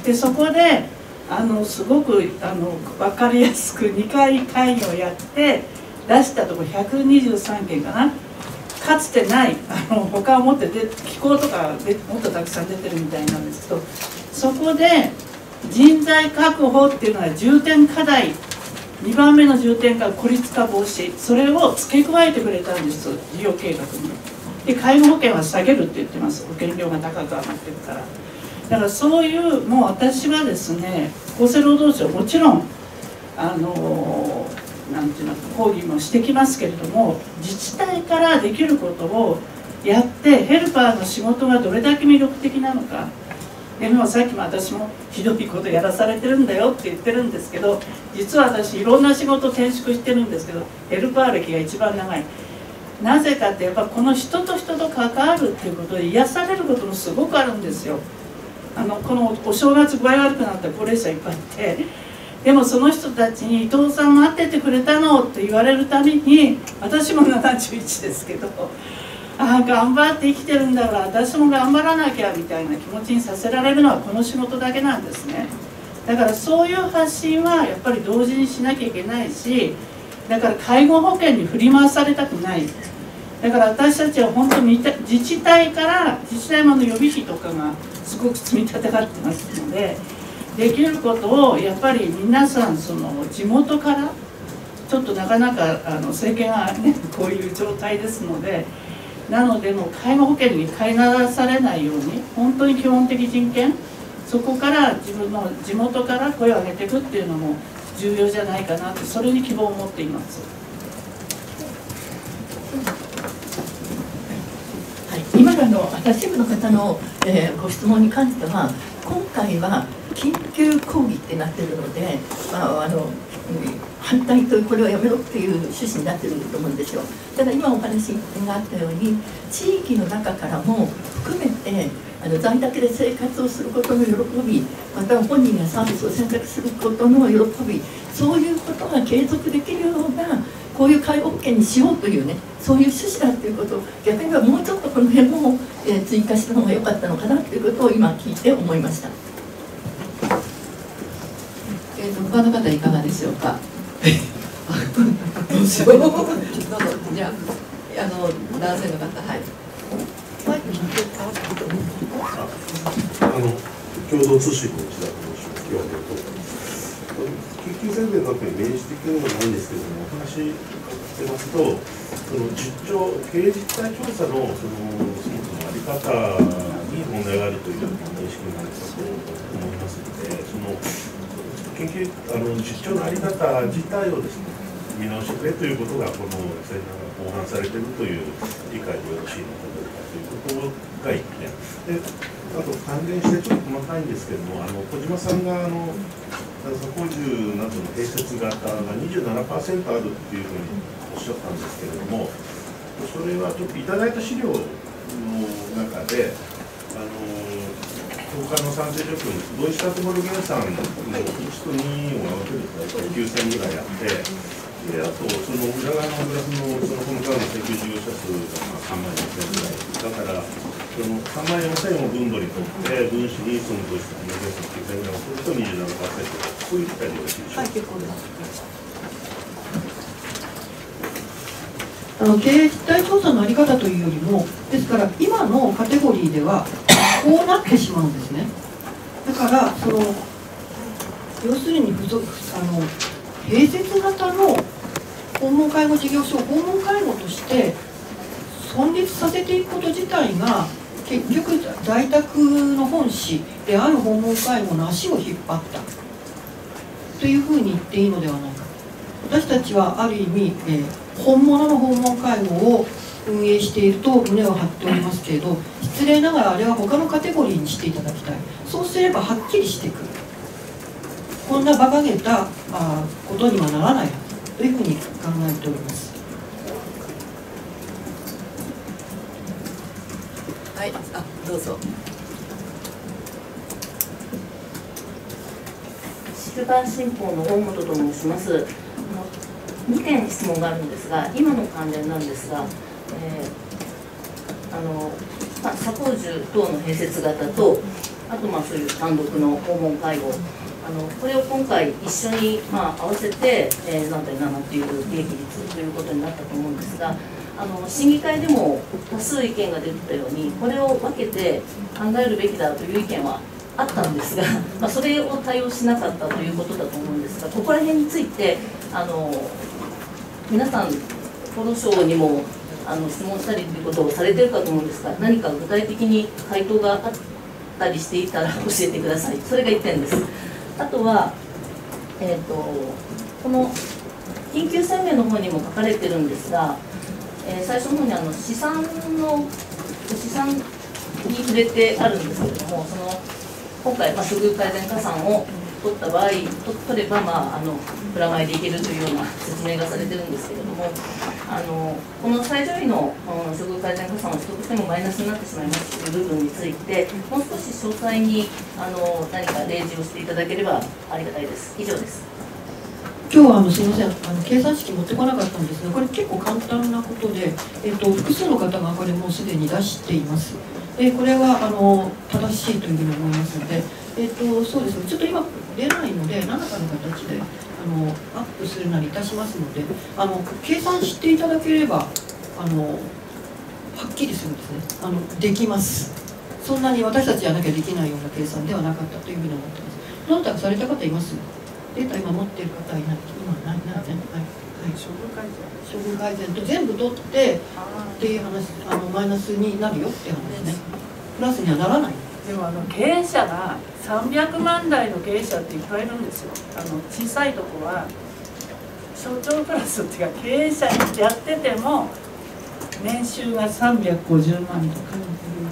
Speaker 3: でそこであのすごくあの分かりやすく2回会議をやって出したとこ123件かなかつてないあの他をもってで気候とかでもっとたくさん出てるみたいなんですけどそこで人材確保っていうのは重点課題2番目の重点が孤立化防止それを付け加えてくれたんです事業計画に。で介護保険は下げるって言ってます。保険料が高く上がってるから。だからそういうもう私はですね厚生労働省もちろんあのなんていうの抗議もしてきますけれども自治体からできることをやってヘルパーの仕事がどれだけ魅力的なのか。でもさっきも私もひどいことやらされてるんだよって言ってるんですけど実は私いろんな仕事転職してるんですけどヘルパー歴が一番長い。なぜかってやっぱこの人と人と関わるっていうことで癒されることもすごくあるんですよあのこのお正月具合悪くなった高齢者いっぱいいてでもその人たちに「伊藤さん待っててくれたの?」って言われるたびに私も71ですけどああ頑張って生きてるんだから私も頑張らなきゃみたいな気持ちにさせられるのはこの仕事だけなんですねだからそういう発信はやっぱり同時にしなきゃいけないしだから介護保険に振り回されたくない。だから私たちは本当に自治体から自治体もの予備費とかがすごく積み立てがってますのでできることをやっぱり皆さんその地元からちょっとなかなかあの政権はねこういう状態ですのでなのでもう介護保険に飼いならされないように本当に基本的人権そこから自分の地元から声を上げていくっていうのも重要じゃないかなってそれに希望を持っています。
Speaker 10: はい、今の私部の方の、えー、ご質問に関しては今回は緊急抗議ってなってるので、まあ、あの反対とこれをやめろっていう趣旨になってると思うんですよただ今お話があったように地域の中からも含めてあの在宅で生活をすることの喜びまた本人がサービスを選択することの喜びそういうことが継続できるようなこういう介護保険にしようというねそういう趣旨だっていうことを逆にはもうちょっとこの辺も、えー、追加した方が良かったのかなということを今聞いて思いました。
Speaker 1: えーと、他の方いかがでしょうか？どうしよう。じゃあ
Speaker 10: あの男性の方はい。
Speaker 11: あの共同通信の内田と申します。今日はありがとうございます。緊急宣言の中に明示的なのはないんですけれども、お話伺ってますと、その実調、経営実態調査のそのそもそもあり方に問題があるというような認識なんだと思いますので、その研究あの実調のあり方自体をですね、見直してくれということが、このセミナーが防犯されているという理解でよろしいのかどうかということが一点。であと関連してちょっと細かいんですけども、あの小島さんがあの左工住などの併設型が27%あるっていうふうにおっしゃったんですけれども、それはちょっといただいた資料の中で、あの東海の産生諸君、同意したところ原産の1と2を合わせると大体9000ぐらいあって、であと、その裏側のグラフのそのこの間の請求事業者数が3万4000ぐらい、だから、その3万4000を分母にとって、分子にその同意したところ原産9000ぐらいをすると27%、そういう理解でよろしいでしょうか。
Speaker 10: はい、結構です。あの経営実態調査のあり方というよりも、ですから今のカテゴリーではこうなってしまうんですね。だからその要するに付属あの併設型の訪問介護事業所を訪問介護として存立させていくこと自体が結局在宅の本誌である訪問介護の足を引っ張った。というふうに言っていいのではないか。私たちはある意味、えー本物の訪問介護を運営していると胸を張っておりますけれど失礼ながらあれは他のカテゴリーにしていただきたい。そうすればはっきりしてくる。こんな馬鹿げたあことにはならないというふうに考えております。い。あどうぞ。
Speaker 12: シルバー新報の大本と申します。2点質問があるんですが、今の関連なんですが、えーあのまあ、サポージュ等の併設型と、あとまあそういう単独の訪問介護、あのこれを今回一緒にまあ合わせて、えー、何対7っていう利益率ということになったと思うんですが、あの審議会でも多数意見が出てたように、これを分けて考えるべきだという意見はあったんですが、まあ、それを対応しなかったということだと思うんですが、ここら辺について、あの皆さん、厚労省にもあの質問したりということをされてるかと思うんですが、何か具体的に回答があったりしていたら教えてください。それが1点です。あとは、えー、とこの緊急声明の方にも書かれてるんですが、えー最初の方にあの試算の試算に触れてあるんですけれども、その今回、まあ、処遇改善加算を取った場合、取れば、まあ、あのプラマイでいけるというような説明がされてるんですけれども、あのこの最上位のうん処遇改善加算を取得してもマイナスになってしまいますという部分について、もう少し詳細にあの何か例示をしていただければありがたいです。以上です。
Speaker 10: 今日はあのすみませんあの計算式持ってこなかったんですがこれ結構簡単なことで、えっと複数の方がこれもうすでに出しています。でこれはあの正しいというふうに思いますので、えっとそうですね。ちょっと今出ないので何らかの形であのアップするなりいたしますのであの計算していただければあのはっきりするんですね。あのできます。そんなに私たちじゃなきゃできないような計算ではなかったというふうに思ってます。どなたかされた方います？データ今持ってる方いない今ないないねはい、処遇改善処遇改善と全部取ってっていう話あのマイナスになるよっていう話ねプラスにはならない
Speaker 3: でもあの経営者が300万台の経営者っていっぱいいるんですよあの小さいとこは所長クラスっていうか経営者やってても年収が350万とか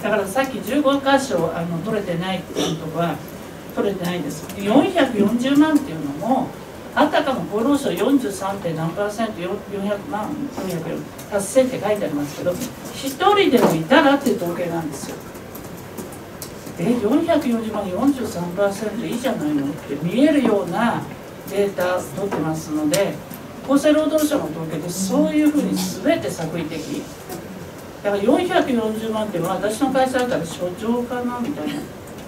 Speaker 3: だからさっき15箇所あの取れてないっていうとこは取れてないんです440万っていうのもあたかも厚労省 43. 何パーセント400万400達成って書いてありますけど一人でもいたらっていう統計なんですよえ440万43%いいじゃないのって見えるようなデータ取ってますので厚生労働省の統計でそういうふうに全て作為的だから440万って私の会社だったら所長かなみたいな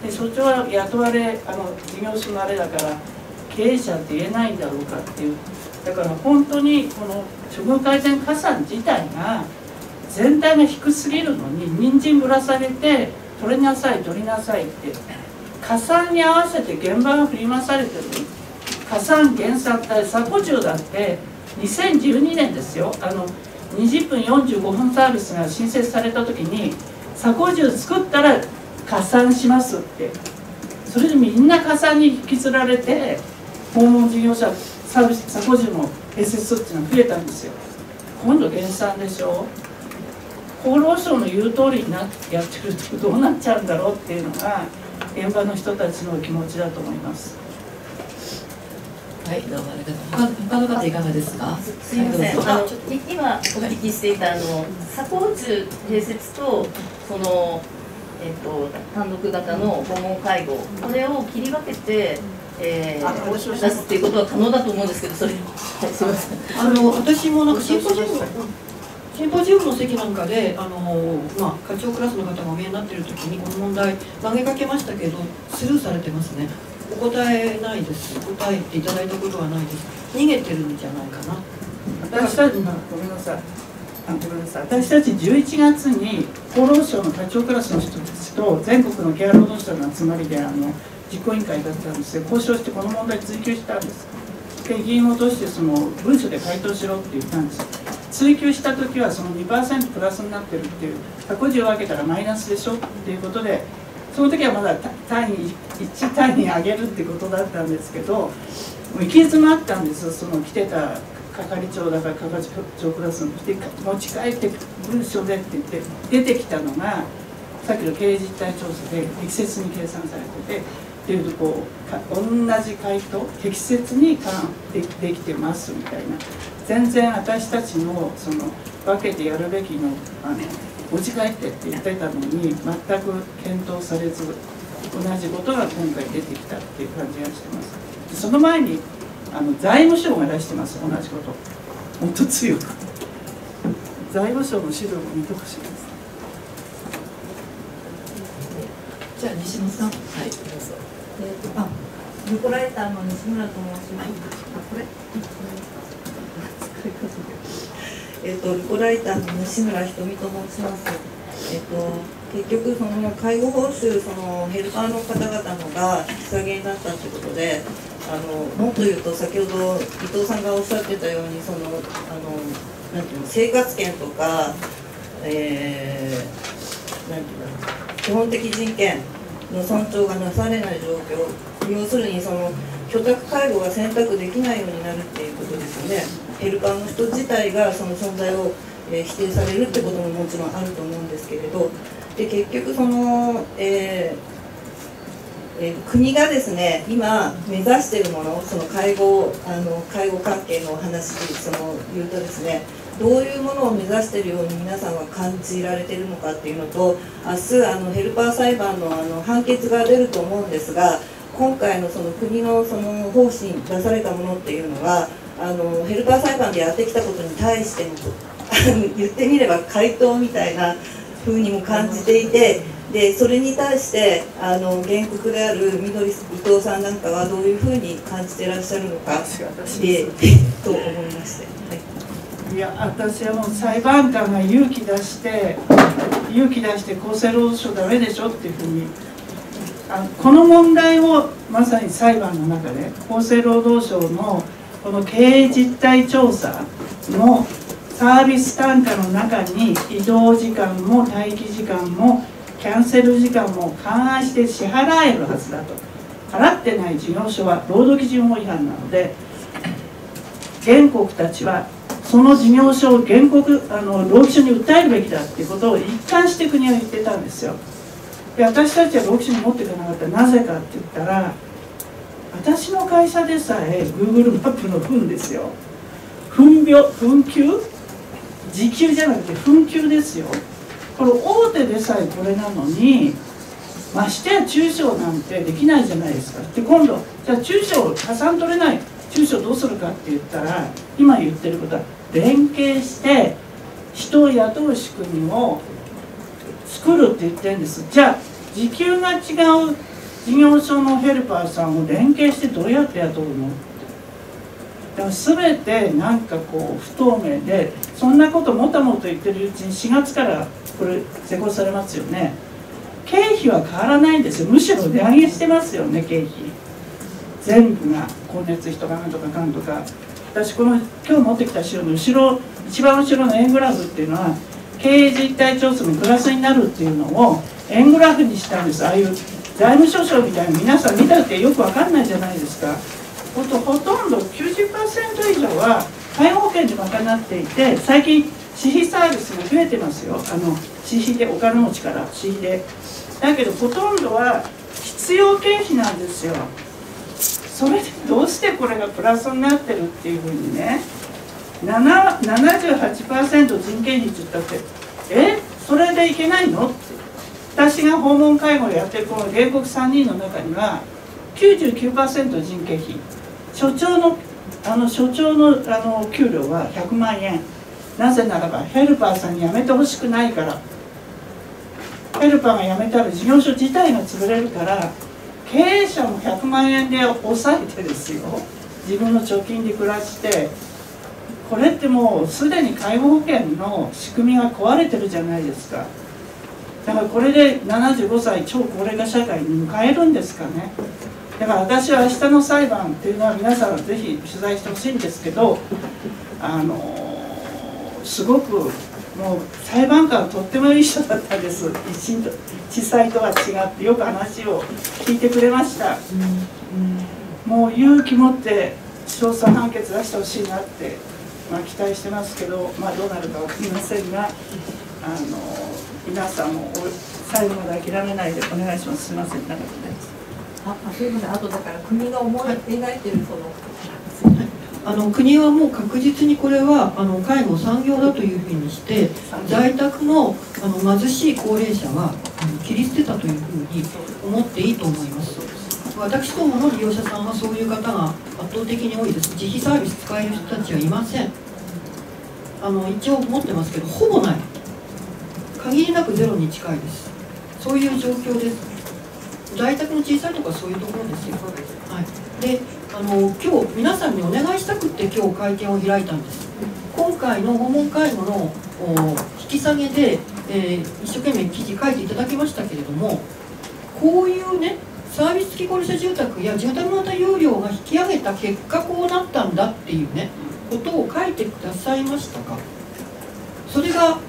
Speaker 3: で所長は雇われあの事業所のあれだから経営者って言えないんだろうかっていう。だから本当にこの処遇改善加算自体が全体が低すぎるのに人参ぶら下げて取りなさい取りなさいって加算に合わせて現場が振り回されてる。加算減算って鎖骨中だって2012年ですよ。あの20分45分サービスが新設された時に鎖骨中作ったら加算しますって。それでみんな加算に引きずられて訪問事業者サービス鎖骨中も SS っていうのが増えたんですよ。今度減産でしょ？厚労省の言う通りになってやってるとどうなっちゃうんだろうっていうのが現場の人たちの気持ちだと思います。
Speaker 10: はい、どうもありがとう。他他の方いかがですか？
Speaker 12: すみません、
Speaker 10: はい、
Speaker 12: 今お聞きしていたあの鎖骨中併設とそのえっと単独型の訪問介護これを切り分けて。えー、出すっていうことは可能だと思うんですけど、それ、はい。
Speaker 10: あの私もなんかシンポジウム、シンポジウムの席なんかで、あのまあ課長クラスの方がお見えになっている時にこの問題投げかけましたけどスルーされてますね。お答えないです。答えていただいたことはないです。逃げてるんじゃないかな。
Speaker 3: 私たち、ごめんなさい。あごめんなさい。私たち11月に厚労省の課長クラスの人たちと全国のケア労働者の集まりであの実行委員会だったんですよ。交渉してこの問題追及したんです。で議員を通してその文書で回答しろって言ったんです。追及した時はその2%プラスになってるっていう150を分けたらマイナスでしょっていうことでその時はまだ単位1単位上げるってことだったんですけどもう行き詰まったんですよ。その来てた係長だから係長クラスの人持ち帰って文書でって言って出てきたのがさっきの経営実態調査で適切に計算されててっていうとこう同じ回答適切にでできてますみたいな。全然私たちのその分けてやるべきのあの持ち帰ってって言ってたのに全く検討されず同じことが今回出てきたっていう感じがしてます。その前にあの財務省が出してます。同じこと。もっと強く。財務省の資料も見てほしいです。
Speaker 10: じゃあ西野さん。はい。どうぞ。えっ、ー、とあルコライターの西村と申します。あこれ。
Speaker 13: えっ、ー、とルコライターの西村ひとみと申します。えっ、ー、と結局その介護報酬そのヘルパーの方々のが引き下げになったということであのもっと言うと先ほど伊藤さんがおっしゃってたようにそのあのなんていうの生活圏とか、えー、なんていうの基本的人権の尊重がなされない状況要するにその居宅介護が選択できないようになるっていうことですよね。ヘルパーの人自体がその存在を、えー、否定されるってことももちろんあると思うんですけれど。で結局その、えーえー、国がですね今目指しているものその介護あの介護関係のお話その言うとですねどういうものを目指しているように皆さんは感じられているのかっていうのと明日あのヘルパー裁判のあの判決が出ると思うんですが今回のその国のその方針出されたものっていうのはあのヘルパー裁判でやってきたことに対しても言ってみれば回答みたいなふうにも感じていてでそれに対してあの原告である緑伊藤さんなんかはどういうふうに感じてらっしゃるのかでと思いまして。
Speaker 3: はいいや私はもう裁判官が勇気出して勇気出して厚生労働省ダメでしょっていうふうにあこの問題をまさに裁判の中で厚生労働省のこの経営実態調査のサービス単価の中に移動時間も待機時間もキャンセル時間も勘案して支払えるはずだと。払ってない事業所は労働基準法違反なので原告たちはその事業所を原告あの労基署に訴えるべきだっていうことを一貫して国は言ってたんですよ。で私たちは労基署に持っていかなかった。なぜかって言ったら私の会社でさえ Google マップの分ですよ。分秒分休時給じゃなくて紛糾ですよ。これ大手でさえこれなのにましてや中小なんてできないじゃないですか。で今度じゃあ中小加算取れない。中小どうするかって言ったら今言ってることは連携して人を雇う仕組みを作るって言ってるんです。じゃあ時給が違う事業所のヘルパーさんを連携してどうやって雇うの？だから全てなんかこう不透明でそんなこともともと言ってるうちに4月からこれ施行されますよね。経費は変わらないんですよ。むしろ値上げしてますよね経費。全部が光熱費とかなんとかかんとか。私この今日持ってきた資料の後ろ一番後ろの円グラフっていうのは経営実態調査のプラスになるっていうのを円グラフにしたんです。ああいう財務諸書みたいに皆さん見たってよく分かんないじゃないですか。ほとほとんど90%以上は介護保険で賄っていて最近私費サービスが増えてますよ。あの私費でお金持ちから私費で。だけどほとんどは必要経費なんですよ。それでどうしてこれがプラスになってるっていうふうにね。78%人件費って言ったってえそれでいけないの？って私が訪問介護をやってるこの原告3人の中には99%人件費。所長のあの所長のあの給料は100万円。なぜならばヘルパーさんに辞めてほしくないから。ヘルパーが辞めたら事業所自体が潰れるから経営者も100万円で抑えてですよ。自分の貯金で暮らしてこれってもうすでに介護保険の仕組みが壊れてるじゃないですか。だからこれで75歳超高齢化社会に迎えるんですかね。だから私は明日の裁判っていうのは皆さんぜひ取材してほしいんですけどあのすごくもう裁判官はとってもいい人だったんです。一審と地裁とは違ってよく話を聞いてくれました、もう勇気持って勝訴判決出してほしいなってまあ、期待してますけど、まあ、どうなるか分かりませんがあの皆さんも最後まで諦めないでお願いします。すみません。長く
Speaker 14: あすみませんあとだから国が思い描いてるその、
Speaker 10: あの国はもう確実にこれはあの介護産業だというふうにして在宅のあの貧しい高齢者はあの切り捨てたというふうに思っていいと思います。私どもの利用者さんはそういう方が圧倒的に多いです。自費サービス使える人たちはいません。あの一応持ってますけどほぼない。限りなくゼロに近いです。そういう状況です在宅の小さいところはそういうところですよ。はい。であの今日皆さんにお願いしたくって今日会見を開いたんです。今回の訪問介護の引き下げで、えー、一生懸命記事書いていただきましたけれどもこういうねサービス付き高齢者住宅や住宅型有料が引き上げた結果こうなったんだっていうねことを書いてくださいましたか？それが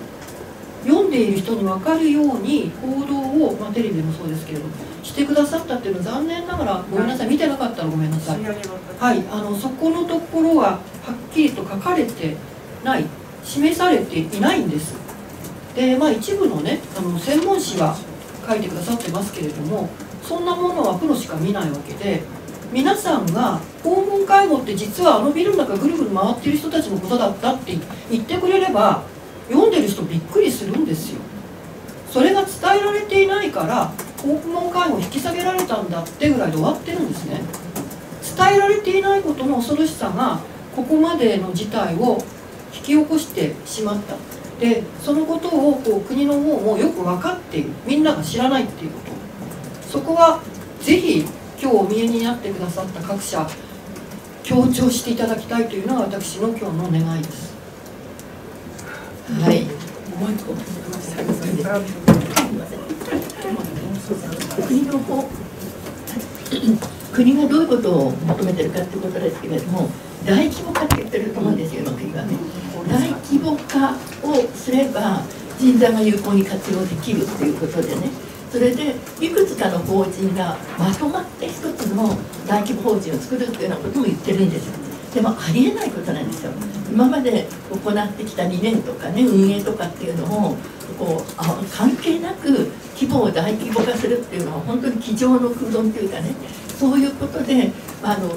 Speaker 10: 読んでいる人に分かるように報道を、まあ、テレビでもそうですけれどもしてくださったっていうのは残念ながらごめんなさい。見てなかったらごめんなさい。はい。あのそこのところははっきりと書かれてない。示されていないんです。でまあ一部のねあの専門誌は書いてくださってますけれどもそんなものはプロしか見ないわけで皆さんが訪問介護って実はあのビルの中ぐるぐる回ってる人たちのことだったって言ってくれれば読んでる人びっくりするんですよ。それが伝えられていないから訪問介護引き下げられたんだってぐらいで終わってるんですね。伝えられていないことの恐ろしさがここまでの事態を引き起こしてしまった。でそのことをこう国の方もよく分かっている。みんなが知らないっていうこと。そこはぜひ今日お見えになってくださった各社強調していただきたいというのが私の今日の願いです。はい。もう一個国の方国がどういうことを求めてるかということですけれども大規模化って言ってると思うんですよ、国がね。大規模化をすれば人材が有効に活用できるということでね。それでいくつかの法人がまとまって一つの大規模法人を作るっていうようなことも言ってるんですでもありえないことなんですよ。今まで行ってきた理念とかね運営とかっていうのをこうあ関係なく規模を大規模化するっていうのは本当に机上の空論というかねそういうことであの、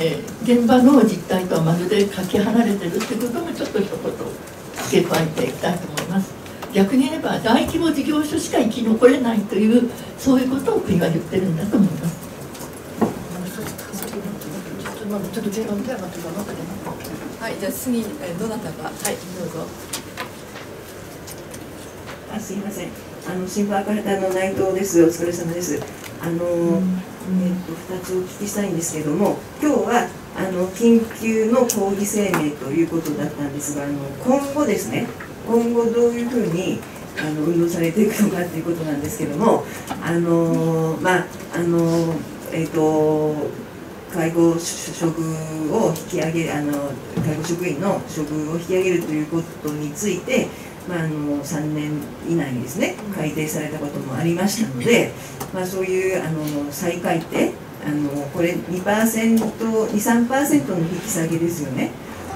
Speaker 10: えー、現場の実態とはまるでかけ離れてるっていうこともちょっと一言付け加えていきたいと思います。逆に言えば大規模事業所しか生き残れないというそういうことを国は言ってるんだと思います。ちょっとはい、じゃあ次、えどなたか、はい、どうぞ。
Speaker 15: あ、すみません。あの、新聞赤旗の内藤です。お疲れ様です。あの、うん、えっと、二つお聞きしたいんですけども、今日は、あの、
Speaker 13: の緊急の抗議声明ということだったんですがあの今後ですね今後どういうふうにあの運動されていくのかということなんですけどもあのまああのえっ、ー、と介護職を引き上げあの介護職員の処遇を引き上げるということについて、まあ、あの3年以内にですね改定されたこともありましたので、まあ、そういうあの再改定あのこれ 2%23% の引き下げですよね。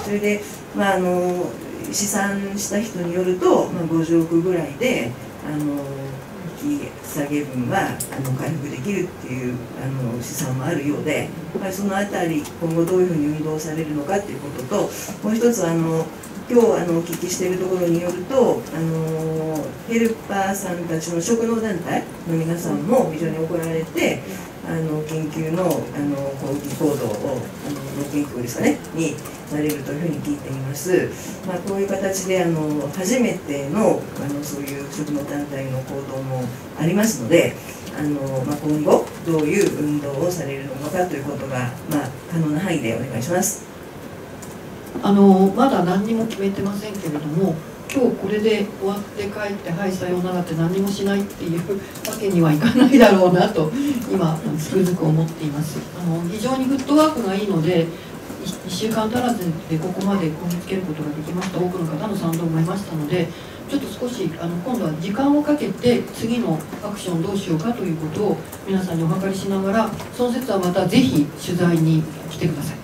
Speaker 13: それで、まあ、あの試算した人によると、まあ、50億ぐらいであの引き下げ分はあの回復できるっていうあの試算もあるようで、まあ、そのあたり今後どういうふうに運動されるのかということともう一つあの今日あのお聞きしているところによるとあのヘルパーさんたちの職能団体の皆さんも非常に怒られてあの緊急のあの抗議行動をあの研究ですかねにされるというふうに聞いています、まあ、こういう形であの初めてのあのそういう職能団体の行動もありますのであの、まあ、今後どういう運動をされるのかということが、まあ、可能な範囲でお願いします。
Speaker 10: あのまだ何にも決めてませんけれども今日これで終わって帰ってはいさようならって何もしないっていうわけにはいかないだろうなと今つくづく思っています。あの非常にフットワークがいいので1週間足らずでここまでこぎつけることができました。多くの方の賛同も得ましたのでちょっと少しあの今度は時間をかけて次のアクションどうしようかということを皆さんにお諮りしながらその説はまたぜひ取材に来てください。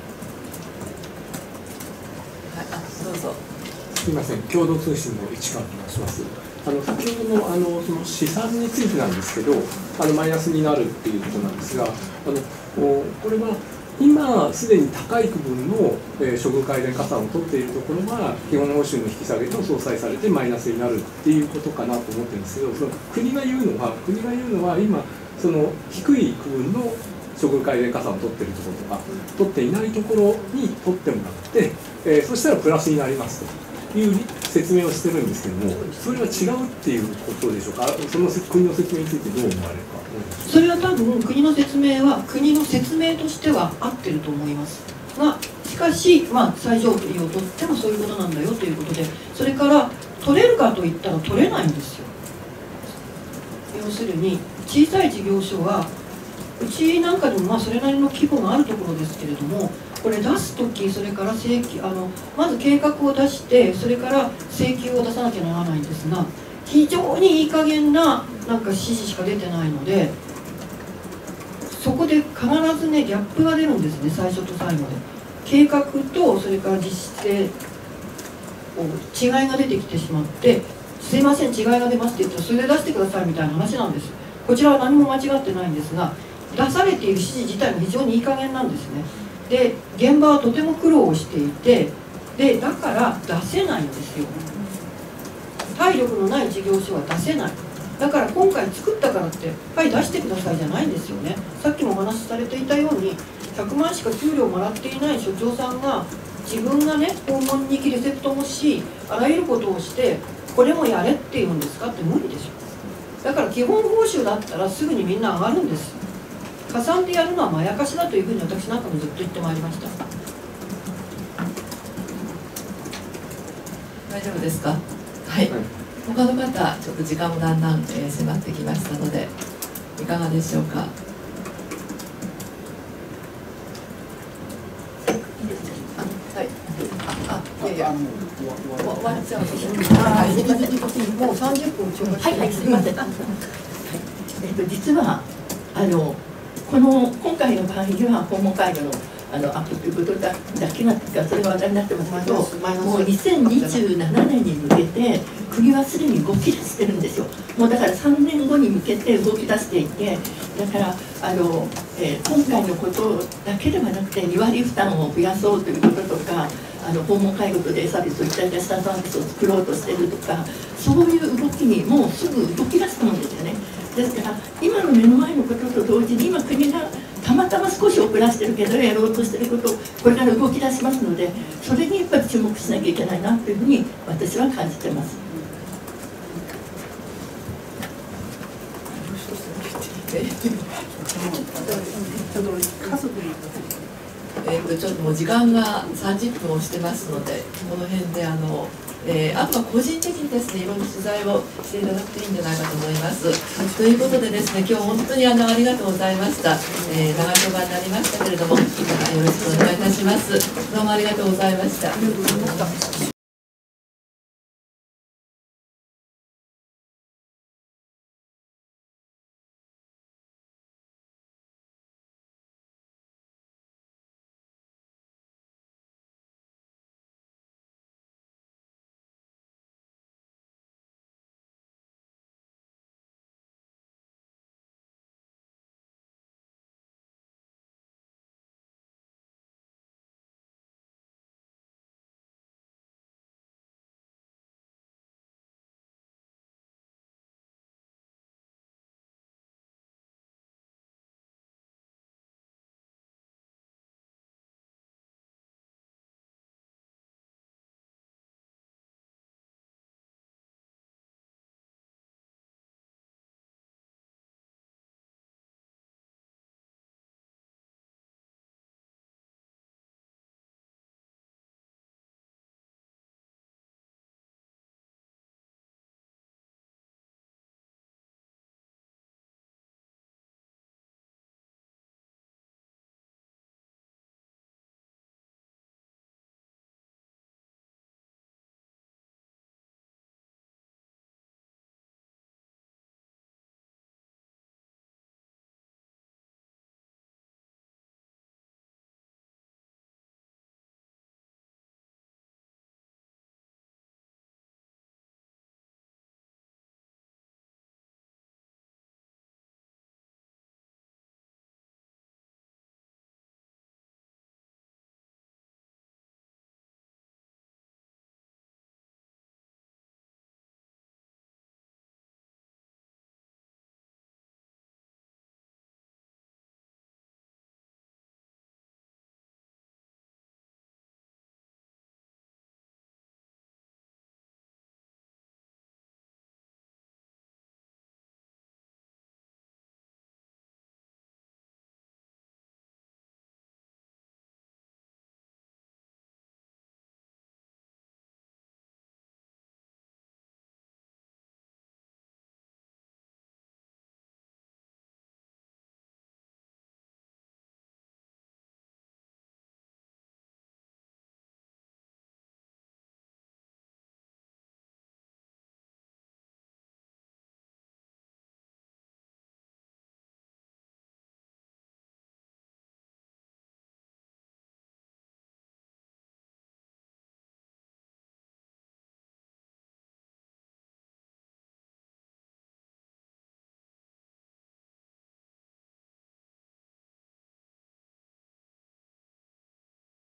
Speaker 16: すみません、共同通信の市川と申します。あの先ほどのあのその試算についてなんですけど、あのマイナスになるっていうことなんですが、あのこれは今すでに高い区分の、えー、処遇改善加算を取っているところは基本報酬の引き下げと相殺されてマイナスになるっていうことかなと思ってるんですけど、その国が言うのは国が言うのは今その低い区分の処遇改善加算を取ってるところとか取っていないところに取ってもらって、えー、そしたらプラスになりますと。いう説明をしてるんですけども、それは違うっていうことでしょうか、その国の説明についてどう思われるか？
Speaker 10: それは多分国の説明は国の説明としては合ってると思います。がしかし、まあ、最上級を取ってもそういうことなんだよということでそれから取れるかといったら取れないんですよ。要するに小さい事業所はうちなんかでもまあそれなりの規模があるところですけれどもこれ出す時それから請求あのまず計画を出してそれから請求を出さなきゃならないんですが非常にいい加減ななんか指示しか出てないのでそこで必ずねギャップが出るんですね最初と最後で。計画とそれから実施で違いが出てきてしまってすいません違いが出ますって言ったらそれで出してくださいみたいな話なんです。こちらは何も間違ってないんですが出されている指示自体が非常にいい加減なんですね。で現場はとても苦労をしていてでだから出せないんですよ。体力のない事業所は出せない。だから今回作ったからってはい出してくださいじゃないんですよね。さっきもお話しされていたように100万しか給料もらっていない所長さんが自分がね訪問に行きレセプトもしあらゆることをしてこれもやれって言うんですかって無理でしょ。だから基本報酬だったらすぐにみんな上がるんです。加算でやるのはまやかしだというふうに私なんかもずっと言ってまいりました。
Speaker 1: 大丈夫ですか？はい、他の方ちょっと時間もだんだん、えー、迫ってきましたのでいかがでしょうか？
Speaker 10: 終わっちゃう。はい、もう三十分
Speaker 12: はい。はい、すみません。はい、えっと実はあのこの今回の場合には訪問介護のあのアップということだだけがそれが話題になってますけどもう2027年に向けて国はすでに動き出してるんですよ。もうだから3年後に向けて動き出していてだからあの、えー、今回のことだけではなくて2割負担を増やそうということとかあの訪問介護とデイサービスを一体化したサービスを作ろうとしてるとかそういう動きにもうすぐ動き出すと思うんですよねですから今の目の前のことと同時に今国がたまたま少し遅らせてるけどやろうとしてることをこれから動き出しますのでそれにやっぱり注目しなきゃいけないなというふうに私は感じてます。
Speaker 1: えー、とちょっともう時間が30分をしてますので、この辺であの、えー、あとは個人的にですね、いろんな取材をしていただくといいんじゃないかと思います。ということでですね、今日本当にあのありがとうございました。えー、長丁場になりましたけれども、よろしくお願いいたします。どうもありがとうございました。